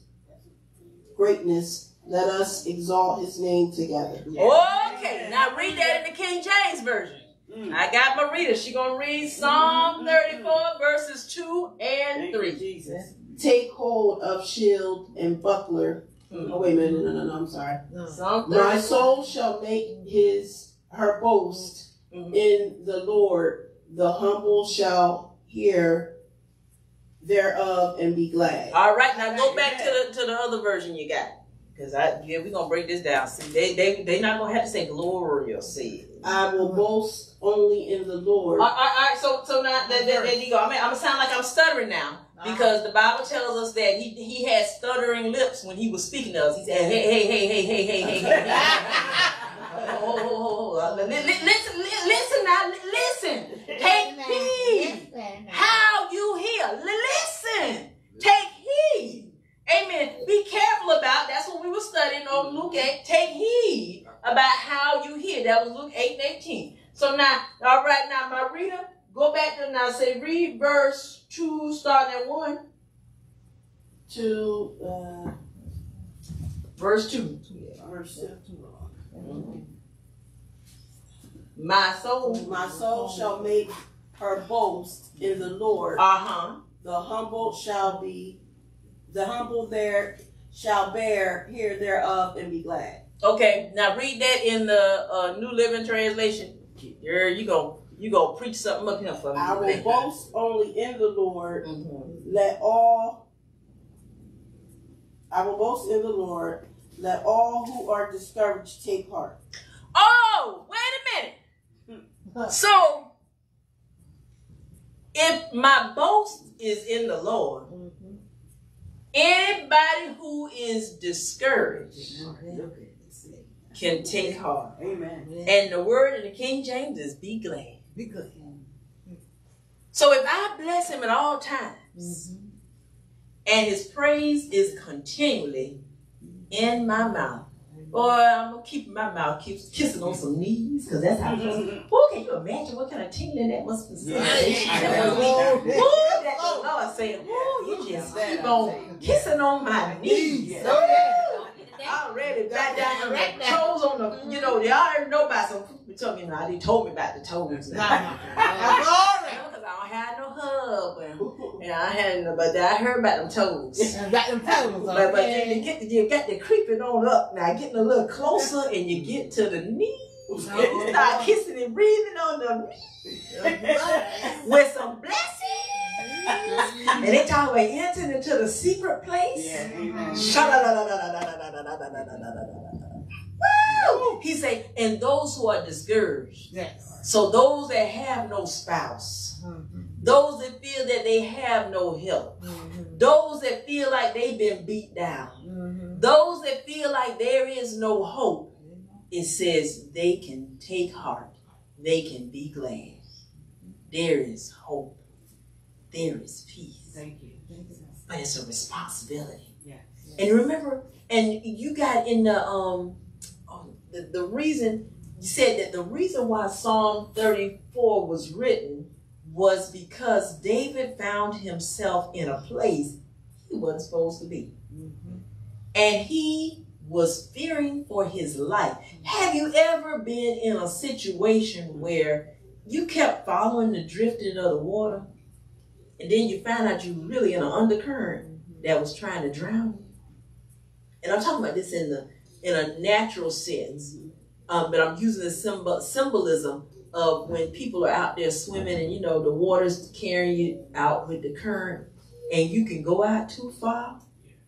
greatness. Let us exalt His name together. Okay, now read that in the King James version. Mm. I got Marita. She gonna read Psalm 34 verses 2 and 3. Jesus. Take hold of shield and buckler. Mm. Oh wait a minute, no, no, no, I'm sorry. Psalm My soul shall make his her boast Mhm. in the Lord. The humble shall hear thereof and be glad. All right, now go back to the to the other version you got. Cause I yeah, we gonna break this down. See, they they they not gonna have to say glorious. See. I will boast only in the Lord. All right, all right, so so now that, there, there you go. I mean, I'm gonna sound like I'm stuttering now Uh-huh. because the Bible tells us that he he had stuttering lips when he was speaking to us. He said, "Hey, hey, hey, hey, hey, hey, hey, hey." hey. Oh, oh, oh, oh. Li- li- Listen, listen now, listen. Take heed how you hear. Listen, take heed. Amen. Be careful about. That's what we were studying on mm-hmm. Luke 8. Take heed about how you hear. That was Luke 8 and 18. So now, all right, now my reader, go back to now say read verse 2 starting at 1. To uh, Verse 2. verse two. My soul. My soul shall make her boast in the Lord. Uh-huh. The humble shall be, the humble there shall bear hear thereof and be glad. Okay, now read that in the uh, New Living Translation. Girl, you go you go preach something up here for me. I will boast only in the Lord. Mhm. Let all, I will boast in the Lord. Let all who are discouraged take heart. Oh, wait a minute. So, if my boast is in the Lord, anybody who is discouraged can take heart. Amen. And the word in the King James is be glad. Be good. Mm. So if I bless him at all times, mm-hmm. and his praise is continually mm-hmm. in my mouth, mm-hmm. boy, I'm gonna keep my mouth keeps kissing on some knees, because that's how. Who can you imagine what kind of tingling that must be? Yeah. That must be- Woo, that the Lord saying, "Woo, you just keep on kissing on my knees." Oh, yeah. Already back down your toes on the, you know, they already know about some people told me now. They told me about the toes now. Glory. Because I don't have no hub. And, and I had, no- but I heard about them toes. And got them toes on. But, but then you get you got the creeping on up now, getting a little closer, and you get to the knees. And you start kissing and breathing on the knees with some blessings. And they talk about entering into the secret place. Yeah, amen. Woo! He say, and those who are discouraged. Yes. So those that have no spouse, Mhm. those that feel that they have no help, Mhm. those that feel like they've been beat down, Mhm. those that feel like there is no hope, it says they can take heart, they can be glad. There is hope, there is peace, Thank you. but it's a responsibility. Yes. And remember, and you got in the um, oh, the, the reason you said that the reason why Psalm 34 was written was because David found himself in a place he wasn't supposed to be. Mhm. And he was fearing for his life. Have you ever been in a situation where you kept following the drifting of the water and then you find out you really in an undercurrent that was trying to drown you? And I'm talking about this in the in a natural sense, um, but I'm using the symbol symbolism of when people are out there swimming and you know the water's carrying you out with the current and you can go out too far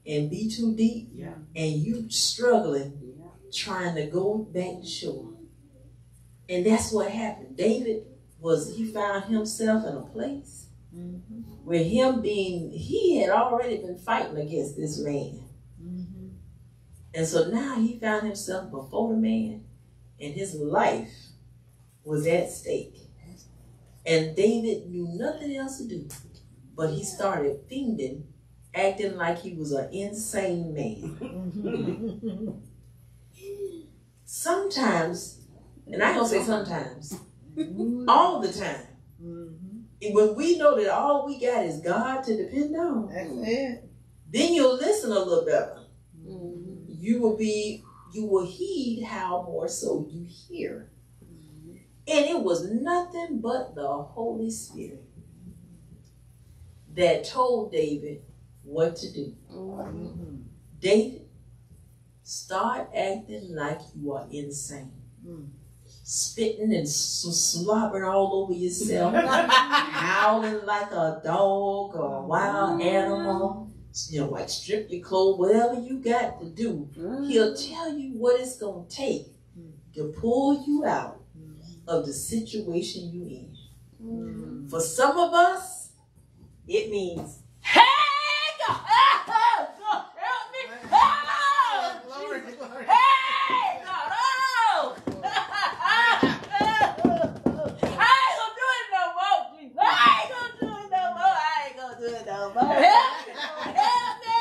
and be too deep, Yeah. and you struggling Yeah. trying to go back to shore. And that's what happened. David was he found himself in a place Mm-hmm. where him being he had already been fighting against this man. Mm-hmm. And so now he found himself before the man, and his life was at stake. And David knew nothing else to do, but he started fiending, acting like he was an insane man. Mm-hmm. Sometimes, and I don't say sometimes, all the time, when we know that all we got is God to depend on, That's it. then you'll listen a little better. Mm-hmm. You will be, you will heed how more so you hear. And it was nothing but the Holy Spirit that told David what to do. Mm-hmm. David, start acting like you are insane. Mm-hmm. Spitting and slobbering all over yourself, howling like a dog or a wild animal. You know, like strip your clothes, whatever you got to do. He'll mm-hmm. tell you what it's going to take to pull you out mm-hmm. of the situation you in. Mm-hmm. For some of us, it means, hey, God, ah, God, help me. Ah, Glory, Jesus. glory. Hey, God, oh. I ain't gonna do it no more. Jesus. I ain't gonna do it no more. I ain't gonna do it no more. Help me, Lord, help me.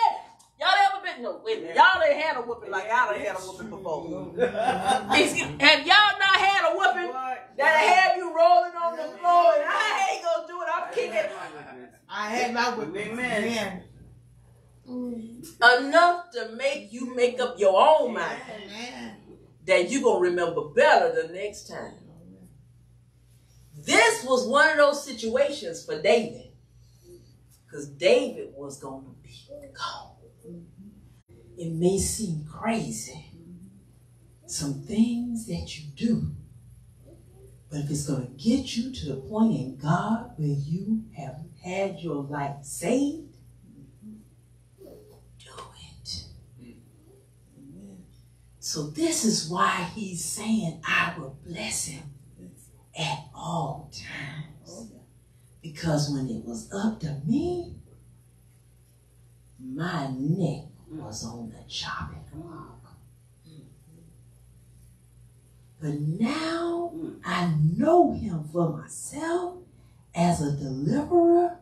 Y'all ever been, no, wait a minute. Y'all ain't had a whooping like I done had a whooping before. Excuse- Have y'all not had a whooping that'll have you rolling on the floor and I ain't gonna do it, I'm kicking I had my whip. Amen. enough to make you make up your own mind that you're gonna remember better the next time. This was one of those situations for David. Because David was gonna be gone. It may seem crazy. Some things that you do. But if it's gonna get you to the point in God where you have had your life saved, do it. So this is why he's saying, I will bless him at all times. Because when it was up to me, my neck was on the chopping block. But now mm. I know him for myself as a deliverer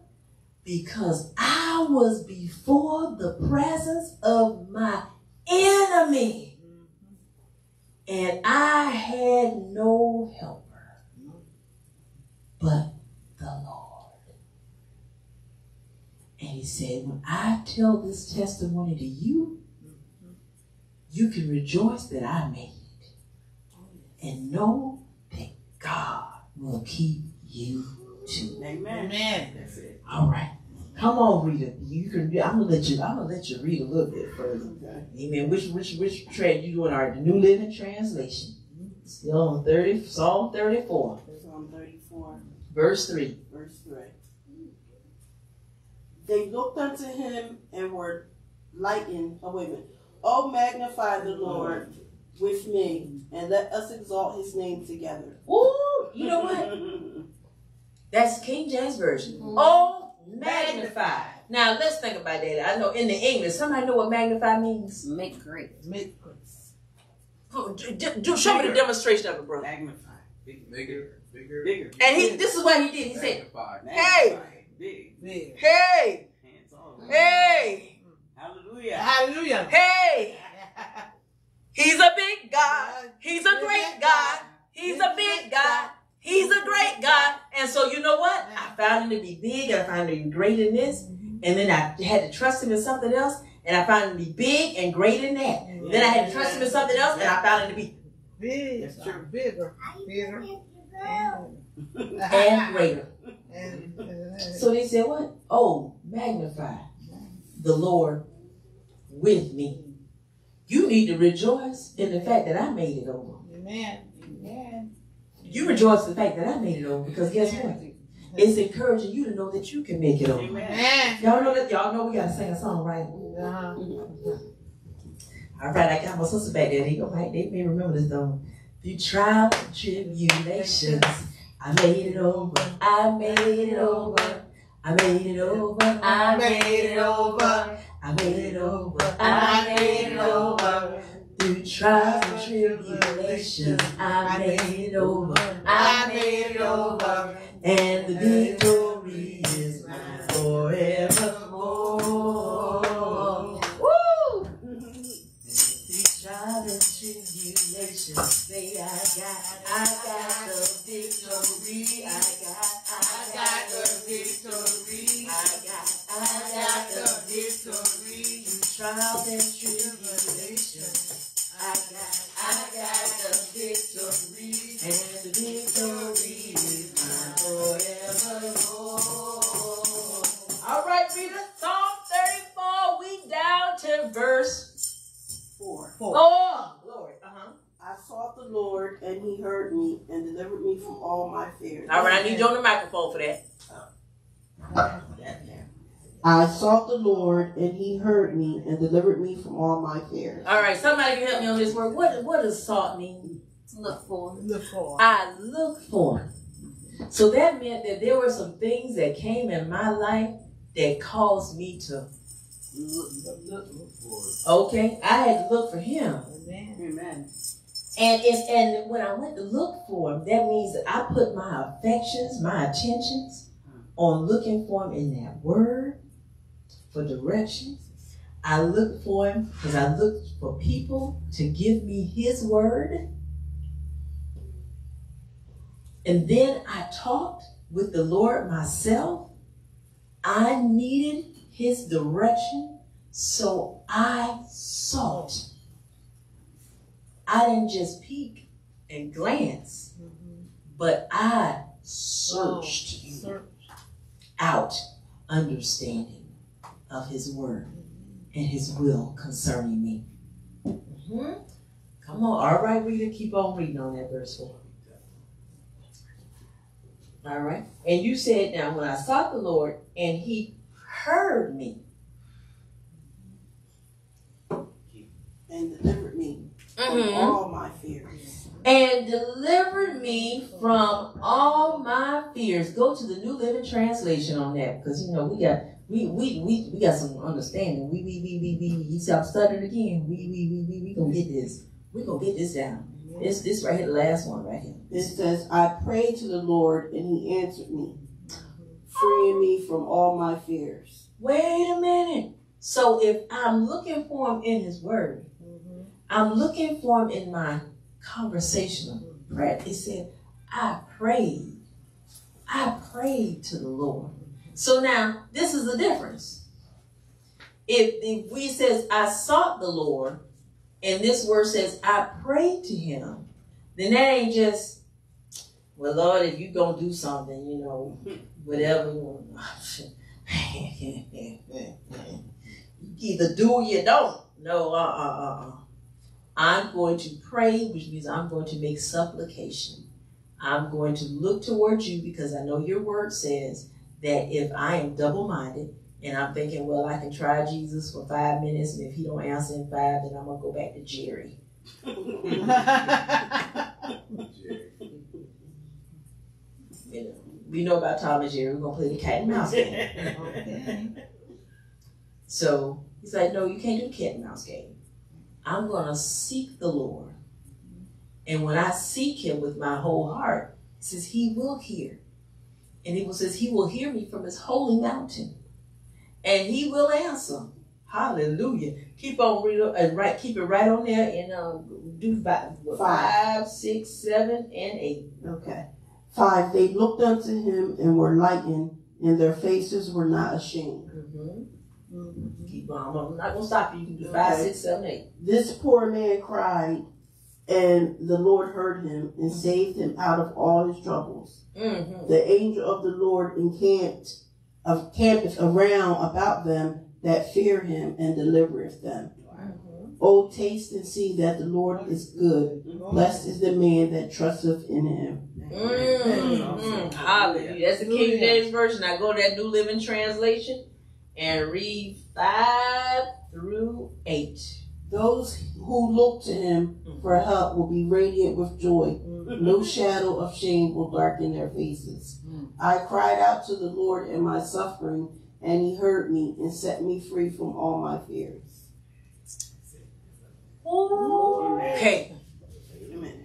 because I was before the presence of my enemy. And I had no helper mm. but the Lord. And he said, When I tell this testimony to you, you can rejoice that I made it. And know that God will keep you too. Amen. Amen. That's it. All right. Come on, reader. You can. I'm gonna let you. I'm gonna let you read a little bit further. Okay. Amen. Which which which trade you doing? Our New Living Translation. Still on thirty. Psalm thirty-four, Psalm 34, verse three. verse 3. They looked unto him and were lightened. Oh, wait a minute. Oh, magnify the Lord with me, and let us exalt his name together. Ooh, you know what? That's King James version. Mm-hmm. Oh, magnify. Now let's think about that. I know in the English, somebody know what magnify means. Make great. Make- Do, oh, do- do- show me the demonstration of it, bro. Magnify. Big, bigger, bigger. Bigger. And he, this is what he did. He said, Magnify. Hey! Big. Big. "Hey, Hands on. hey, Hallelujah. Hallelujah. hey, he's a big God. He's a great God. He's a big God. He's a great God. And so you know what? I found him to be big. I found him to be great in this. Mm-hmm. And then I had to trust him in something else. And I found him to be big and great in that. Then I had to trust him in something else. And I found him to be Big. That's true. Bigger. Bigger. And, and greater. and, and, So they said, what? Oh, magnify the Lord with me. You need to rejoice in the fact that I made it over. Amen. Amen. You rejoice in the fact that I made it over because guess what? It's encouraging you to know that you can make it over. Amen. Y'all know that. Y'all know we gotta sing a song, right? Uh-huh. All right, I got my sister back there. They go right. They may remember this though. Through trials and tribulations, I made it over. I made it over. I made it over. I made it over. I made it over. I made it over. Through trials and tribulations, I made it over. I made it over. And the victory is mine forevermore. Say I got, I got the victory. I got, I got the victory. I got, I got the victory. Trials and tribulations, I got, I got the victory. And the victory is mine forevermore. All right, reader, Psalm 34, we down to verse Four. Oh, Lord. Uh-huh. I sought the Lord, and he heard me and delivered me from all my fears. All right, I need you on the microphone for that. I sought the Lord, and he heard me and delivered me from all my fears. All right, somebody can help me on this word. What what does salt mean? Look for. Look for. I look for. So that meant that there were some things that came in my life that caused me to. Look for. Okay, I had to look for him. Amen. Amen. And if, and when I went to look for him, that means that I put my affections, my attentions on looking for him in that word for direction. I look for him because I look for people to give me his word. And then I talked with the Lord myself. I needed his direction, so I sought. I didn't just peek and glance, but I searched Search. out understanding of his word and his will concerning me. Mhm. Come on, all right, reader, keep on reading on that verse 4. All right, and you said, now when I sought the Lord and he heard me, And delivered me from Mm-hmm. all my fears. and delivered me from all my fears. Go to the New Living Translation on that, because you know we got we we we, we got some understanding. We we we we we you stop stuttering again. We we we we we gonna get this. We gonna get this down. This this right here, the last one right here. It says, I prayed to the Lord, and he answered me, freeing me from all my fears. Wait a minute. So if I'm looking for him in his word, I'm looking for him in my conversational prayer. It said, I prayed. I prayed to the Lord. So now this is the difference. If if we says I sought the Lord, and this word says I prayed to him, then that ain't just well Lord, if you gonna do something, you know, whatever you either do or you don't. No, uh uh uh uh. I'm going to pray, which means I'm going to make supplication. I'm going to look towards you because I know your word says that if I am double minded and I'm thinking, well, I can try Jesus for five minutes, and if he don't answer in five, then I'm gonna go back to Jerry. You know, we know about Tom and Jerry. We're gonna play the cat and mouse game. Okay. So he's like, no, you can't do cat and mouse game. I'm gonna seek the Lord, and when I seek Him with my whole heart, it says He will hear, and He will says He will hear me from His holy mountain, and He will answer. Hallelujah. Keep on reading and right. Keep it right on there and um, do five, five, six, seven, and eight. Okay. Five, they looked unto him and were lightened, and their faces were not ashamed. Mm-hmm. Keep on. I'm not gonna stop you. You can do five, Okay. six, seven, eight. This poor man cried, and the Lord heard him and saved him out of all his troubles. Mm-hmm. The angel of the Lord encamped of campeth around about them that fear him and delivereth them. Oh, taste and see that the Lord is good. Blessed is the man that trusteth in him. Mm, mm, hallelujah. That's the King James Version. I go to that New Living Translation and read 5 through 8. Those who look to him for mm-hmm. help will be radiant with joy. Mm-hmm. No shadow of shame will darken their faces. Mm-hmm. I cried out to the Lord in my suffering, and he heard me and set me free from all my fears. Okay. Wait a minute.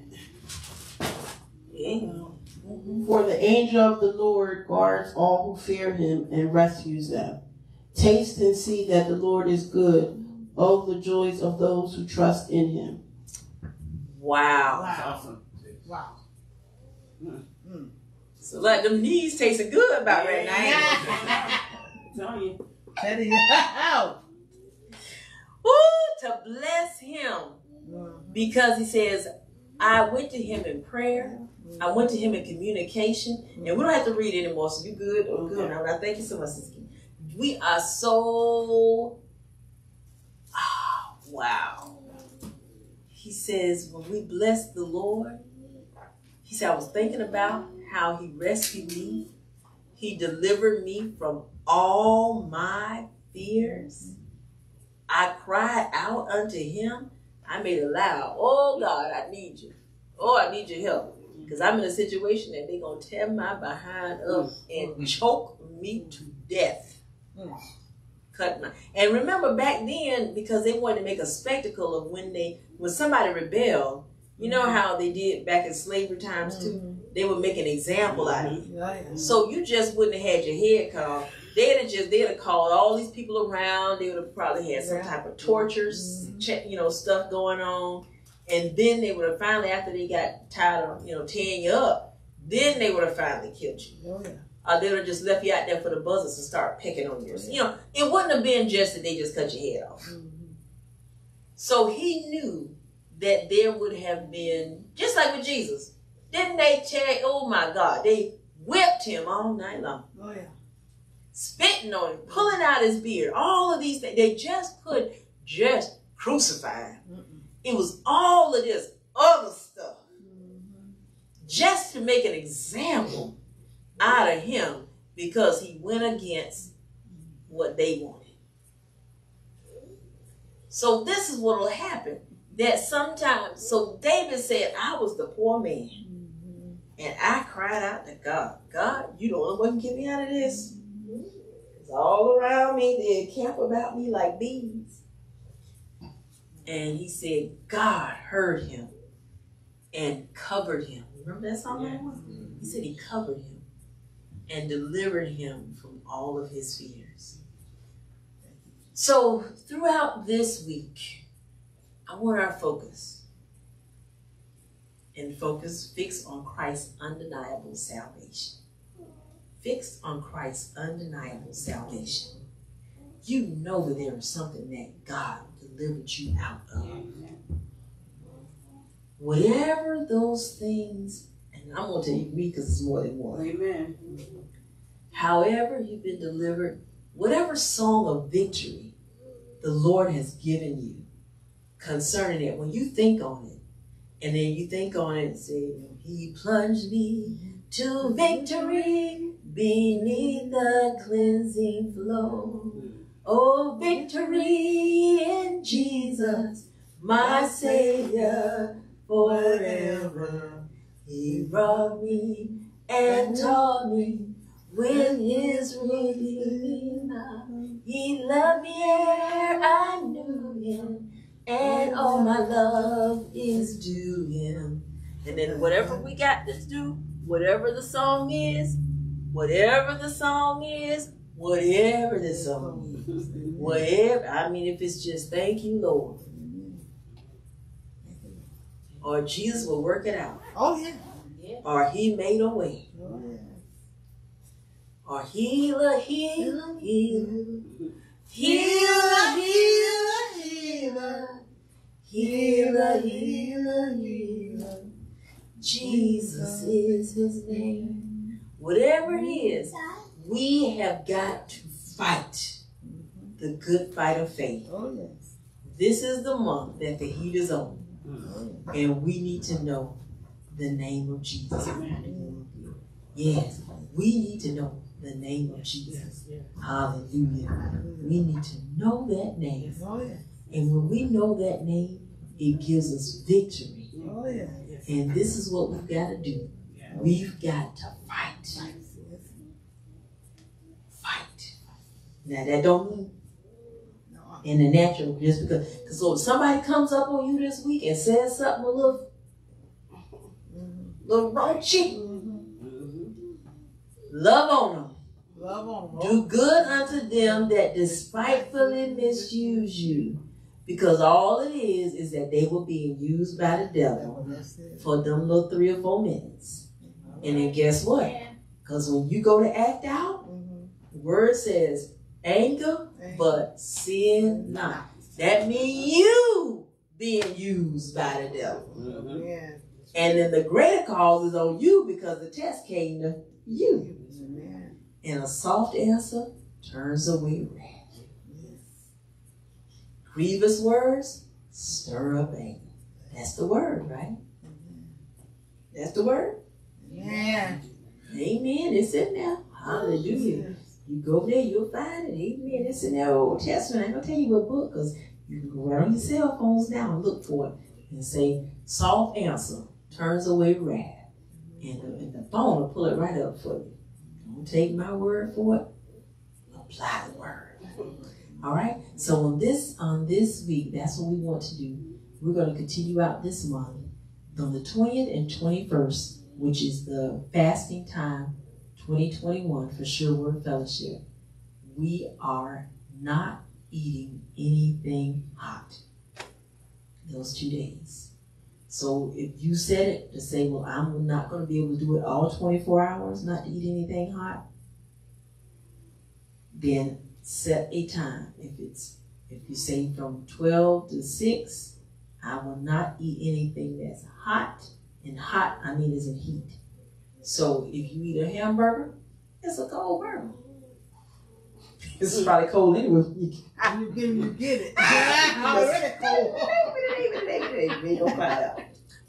For the angel of the Lord guards all who fear him and rescues them. Taste and see that the Lord is good. Oh, the joys of those who trust in him. Wow. That's Wow. awesome. Wow. Hmm, hmm. So let them knees tasting good about right now. ain't I'm telling you. That is out. it? Woo, to bless him mm-hmm. because he says, I went to him in prayer. I went to him in communication, and we don't have to read anymore. So you good or good? Now, I thank you so much, Sister Kim. We are so ah, wow. He says, when we bless the Lord, he said, I was thinking about how he rescued me. He delivered me from all my fears. I cried out unto him. I made it loud. Oh God, I need you. Oh, I need your help. Because I'm in a situation that they're going to tear my behind up and choke me to death. Mm. Cut my. And remember back then, because they wanted to make a spectacle of when they, when somebody rebelled, you know mm-hmm. how they did back in slavery times too? Mm-hmm. They would make an example out of you. Mm-hmm. Yeah, yeah. So you just wouldn't have had your head cut off. They'd have just they'd have called all these people around. They would have probably had some type of tortures, check, you know, stuff going on, and then they would have finally, after they got tired of you know tearing you up, then they would have finally killed you. Oh, yeah. Or they would have just left you out there for the buzzers to start picking on you. You know, it wouldn't have been just that they just cut your head off. Mm-hmm. So he knew that there would have been just like with Jesus. Didn't they check? Oh my God, they whipped him all night long Oh, yeah. spitting on him, pulling out his beard, all of these things. They just could just crucify him. Mm-mm. It was all of this other stuff mm-hmm. just to make an example out of him because he went against what they wanted. So this is what will happen. That sometimes, so David said, I was the poor man. And I cried out to God, God, you the only one can get me out of this. Because all around me, they camp about me like bees. And he said, God heard him and covered him. Remember that song? that? He said he covered him and delivered him from all of his fears. So throughout this week, I want our focus and focus fixed on Christ's undeniable salvation. Fixed on Christ's undeniable salvation. You know that there is something that God delivered you out of. Whatever those things, and I'm going to tell you me because it's more than one. Amen. However, you've been delivered, whatever song of victory the Lord has given you concerning it, when you think on it, and then you think on it and say, He plunged me to victory beneath the cleansing flow. Oh, victory in Jesus, my Savior, forever. He brought me and taught me with his love. He loved me ere I knew him, and all my love is due him. And then whatever we got to do, whatever the song is, whatever the song is, whatever the song is, whatever. I mean, if it's just thank you, Lord, or Jesus will work it out, Oh, yeah. or He made a way. Oh, yeah. Or healer, healer, healer. Healer, healer, healer. Healer, healer, healer. Jesus is his name. Whatever it is, we have got to fight the good fight of faith. Oh, yes. This is the month that the heat is on. Oh, and we need to know the name of Jesus. Yes, we need to know the name of Jesus. Hallelujah. We need to know that name. Oh. And when we know that name, it gives us victory. Oh. And this is what we've got to do. We've got to fight. Fight. Now that don't mean in the natural just because cause so if somebody comes up on you this week and says something a little mm-hmm. little raunchy, mm-hmm. Love on them. Love on them. Do good unto them that despitefully misuse you. Because all it is is that they were being used by the devil for them little three or four minutes. And then guess what? Because when you go to act out, Mhm. the word says anger, but sin not. That means you being used by the devil. Yeah. And then the greater cause is on you because the test came to you. Amen. And a soft answer turns away wrath. Grievous words stir up anger. That's the word, right? That's the word. Yeah. Amen. It's in there. Hallelujah. You go there, you'll find it. Amen. It's in there Old Testament. I ain't gonna tell you what book, because you can go right on your cell phones now and look for it and say, soft answer turns away wrath. And the, and the phone will pull it right up for you. Don't take my word for it. Apply the word. All right. So on this on this week, that's what we want to do. We're going to continue out this month on the 20th and 21st, which is the fasting time 2021 for Sure Word Fellowship. We are not eating anything hot those two days. So if you said it to say, well, I'm not going to be able to do it all 24 hours, not to eat anything hot, then set a time. If it's if you say from 12 to 6, I will not eat anything that's hot. And hot, I mean, is in heat. So if you eat a hamburger, it's a cold burger. It's probably cold anyway. You You get, you get it. Already cold.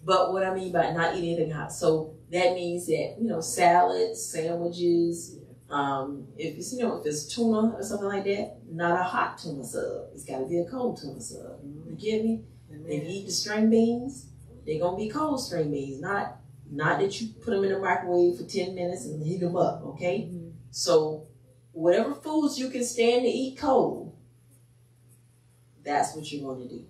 But what I mean by not eating anything hot, so that means that you know salads, sandwiches. Um, if it's you know if it's tuna or something like that, not a hot tuna sub. It's got to be a cold tuna sub. You get me? If you eat the string beans, they're gonna be cold string beans, not not that you put them in the microwave for ten minutes and heat them up. Okay, so whatever foods you can stand to eat cold, that's what you want to do.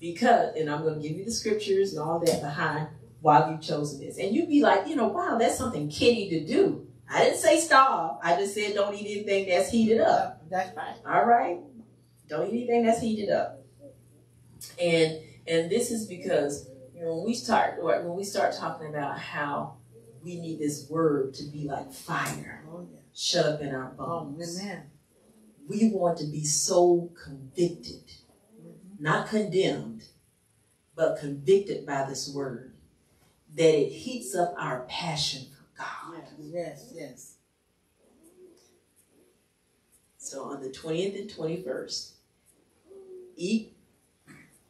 Because, and I'm going to give you the scriptures and all that behind why you've chosen this. And you'd be like, you know, wow, that's something kitty to do. I didn't say starve. I just said don't eat anything that's heated up. That's right. All right? Don't eat anything that's heated up. And and this is because you know when we start when we start talking about how we need this word to be like fire Oh yeah. Shut up in our Oh, bones. amen. We want to be so convicted, mm-hmm. not condemned, but convicted by this word that it heats up our passion for God. Yes, yes. yes. So on the 20th and 21st, eat.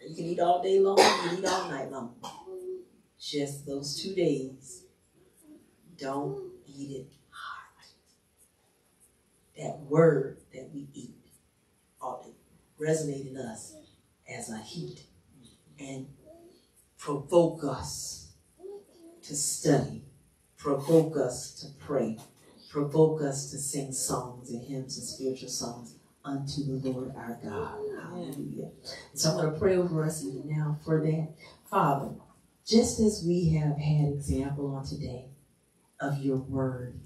You can eat all day long, you can eat all night long. Just those two days, don't eat it. That word that we eat ought to resonate in us as a heat and provoke us to study, provoke us to pray, provoke us to sing songs and hymns and spiritual songs unto the Lord our God. Hallelujah. So I'm going to pray over us even now for that. Father, just as we have had example on today of your word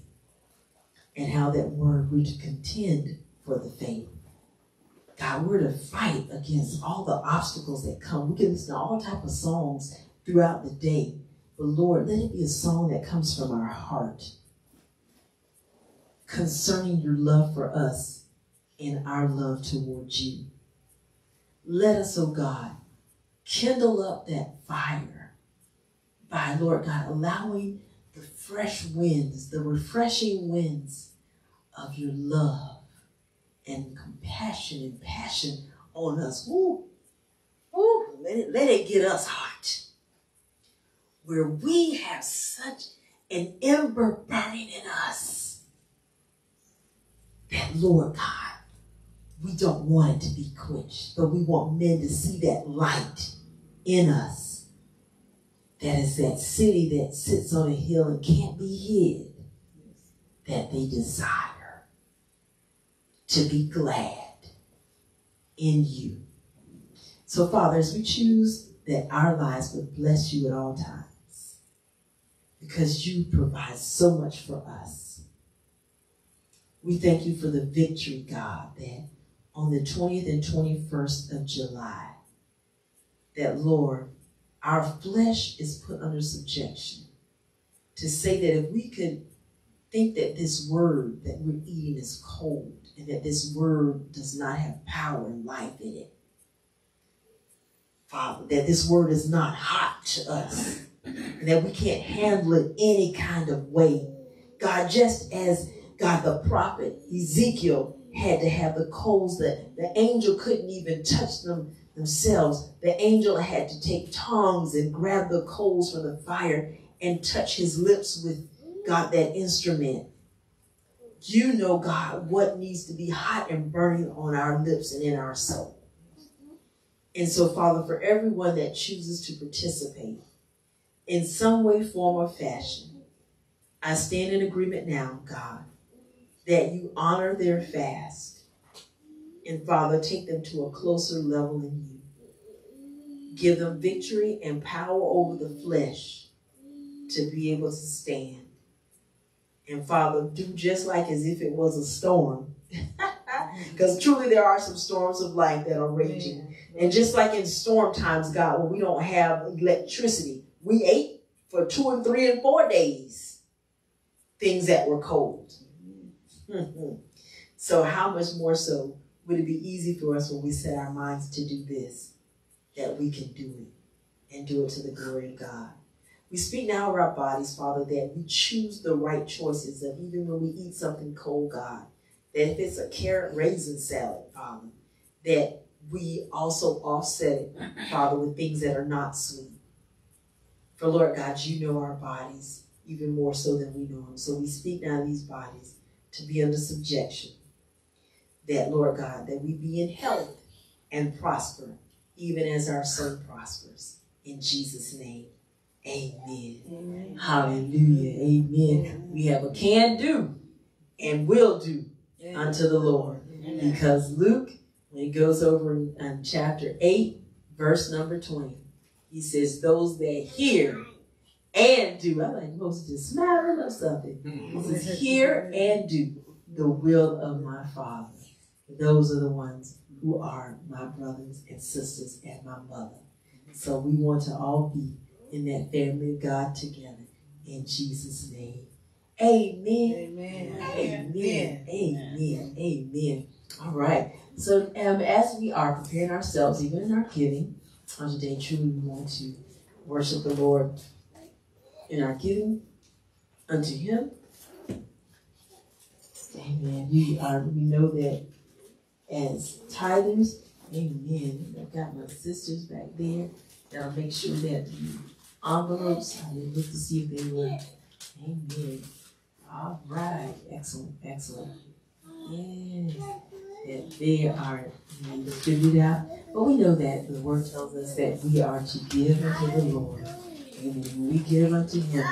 and how that word we're to contend for the faith. God, we're to fight against all the obstacles that come. We can listen to all type of songs throughout the day. But Lord, let it be a song that comes from our heart concerning your love for us and our love towards you. Let us, oh God, kindle up that fire by, Lord God, allowing the fresh winds, the refreshing winds of your love and compassion and passion on us. Woo, woo, let it, let it get us hot. where we have such an ember burning in us that, Lord God, we don't want it to be quenched, but we want men to see that light in us. That is that city that sits on a hill and can't be hid, that they desire to be glad in you. So, Father, as we choose that our lives would bless you at all times, because you provide so much for us. We thank you for the victory, God, that on the 20th and 21st of July, that Lord, our flesh is put under subjection. To say that if we could think that this word that we're eating is cold and that this word does not have power and life in it, Father, that this word is not hot to us, and that we can't handle it any kind of way. God, just as God, the prophet Ezekiel had to have the coals that the angel couldn't even touch them themselves. The angel had to take tongs and grab the coals from the fire and touch his lips with God, that instrument. You know, God, what needs to be hot and burning on our lips and in our soul. And so, Father, for everyone that chooses to participate in some way, form, or fashion, I stand in agreement now, God, that you honor their fast. And Father, take them to a closer level in you. Give them victory and power over the flesh to be able to stand. And Father, do just like as if it was a storm. Because truly there are some storms of life that are raging. And just like in storm times, God, when we don't have electricity, we ate for two and three and four days things that were cold. so how much more so would it be easy for us when we set our minds to do this, that we can do it and do it to the glory of God. We speak now of our bodies, Father, that we choose the right choices, of even when we eat something cold, God, that if it's a carrot raisin salad, Father, that we also offset it, Father, with things that are not sweet. For Lord God, you know our bodies even more so than we know them. So we speak now these bodies to be under subjection. That, Lord God, that we be in health and prosper, even as our son prospers. In Jesus' name, amen. amen. Hallelujah. Amen. amen. We have a can do and will do amen. unto the Lord. Because Luke, when he goes over in, in chapter 8, verse number 20, he says, Those that hear and do. I like most just smiling or something. Mm-hmm. He says, hear and do the will of my Father. Those are the ones who are my brothers and sisters and my mother. So we want to all be in that family of God together. In Jesus' name. Amen. Amen. Amen. Amen. Amen. All right. So um, as we are preparing ourselves, even in our giving, on today, truly we want to worship the Lord in our giving unto Him. Amen. We are. We know that as tithers. Amen. I've got my sisters back there. That'll make sure that envelopes. I will look to see if they were. Amen. All right. Excellent. Excellent. Yes. That they are distributed out. But we know that the word tells us that we are to give unto the Lord and when we give unto him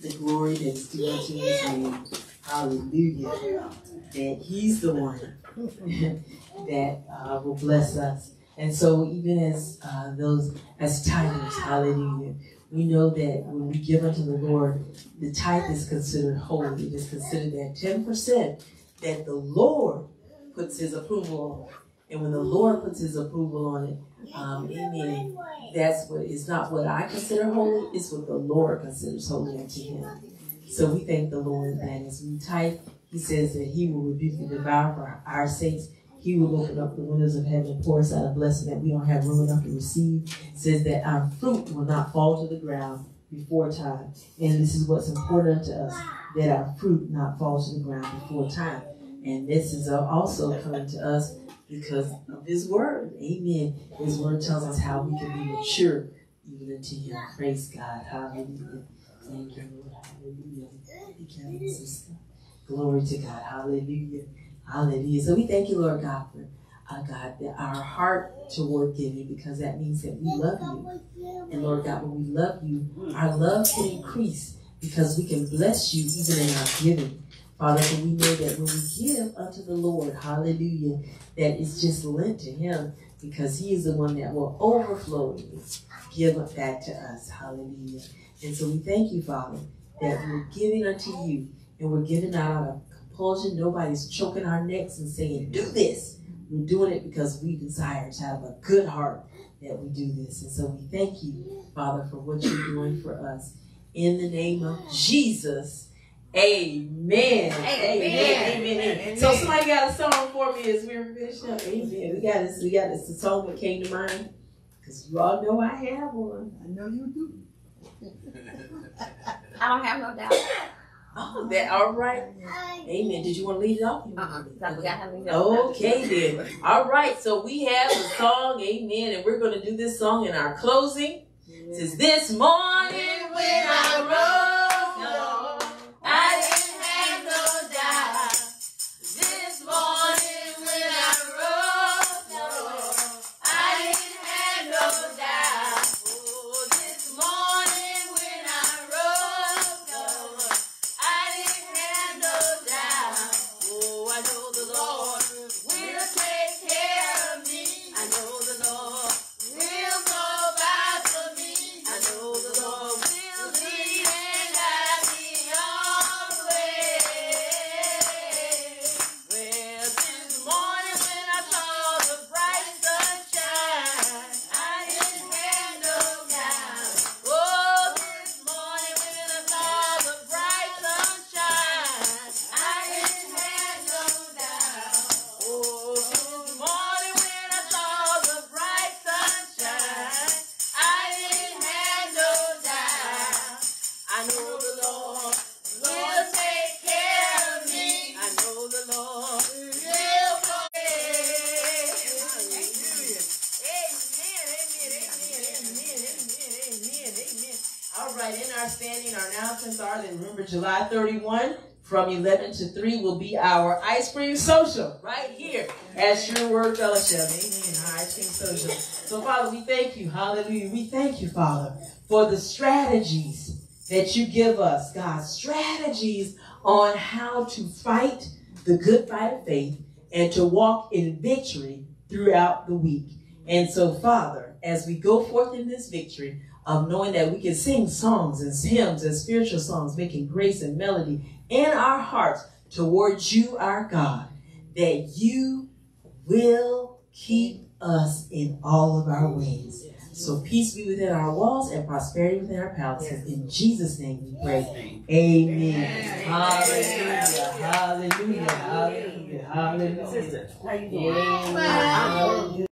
the glory that is due unto his name, hallelujah, that he's the one that uh, will bless us. And so even as uh, those, as tithers, hallelujah, we know that when we give unto the Lord, the tithe is considered holy. It is considered that 10% that the Lord puts his approval on. And when the Lord puts his approval on it, um, amen, that's what it's not what I consider holy, it's what the Lord considers holy unto him. So we thank the Lord that as we tithe, he says that he will rebuke the devourer for our sakes. He will open up the windows of heaven and pour us out a blessing that we don't have room enough to receive. It says that our fruit will not fall to the ground before time. And this is what's important to us, that our fruit not fall to the ground before time. And this is also coming to us because of his word. Amen. His word tells us how we can be mature even unto him. Praise God. Hallelujah. Thank you, Lord. Hallelujah. Thank you, sister. Glory to God. Hallelujah. Hallelujah. So we thank you, Lord God, for uh, God, that our heart toward giving, because that means that we love you. And Lord God, when we love you, our love can increase because we can bless you even in our giving. Father, for we know that when we give unto the Lord, hallelujah, that it's just lent to him because he is the one that will overflowingly give back to us. Hallelujah. And so we thank you, Father, that we're giving unto you and we're giving out of compulsion. Nobody's choking our necks and saying, do this. We're doing it because we desire to have a good heart that we do this. And so we thank you, Father, for what you're doing for us. In the name of Jesus. Amen. Amen. Amen. Amen. So somebody got a song for me as we're finishing up. Amen. We got this. We got this. The song that came to mind because you all know I have one. I know you do. I don't have no doubt. Oh, that all right. Amen. Did you want to lead it off? Uh-uh. I forgot how to. Okay then. All right. So we have a song. Amen. And we're going to do this song in our closing. It says this morning when I rose, from 11 to 3 will be our ice cream social right here at Sure Word Fellowship. Amen. Our ice cream social. So, Father, we thank you. Hallelujah. We thank you, Father, for the strategies that you give us, God. Strategies on how to fight the good fight of faith and to walk in victory throughout the week. And so, Father, as we go forth in this victory of knowing that we can sing songs and hymns and spiritual songs, making grace and melody in our hearts towards you, our God, that you will keep us in all of our ways. So peace be within our walls and prosperity within our palaces. In Jesus' name we pray. Amen. Hallelujah. Hallelujah. Hallelujah. Hallelujah. Sister.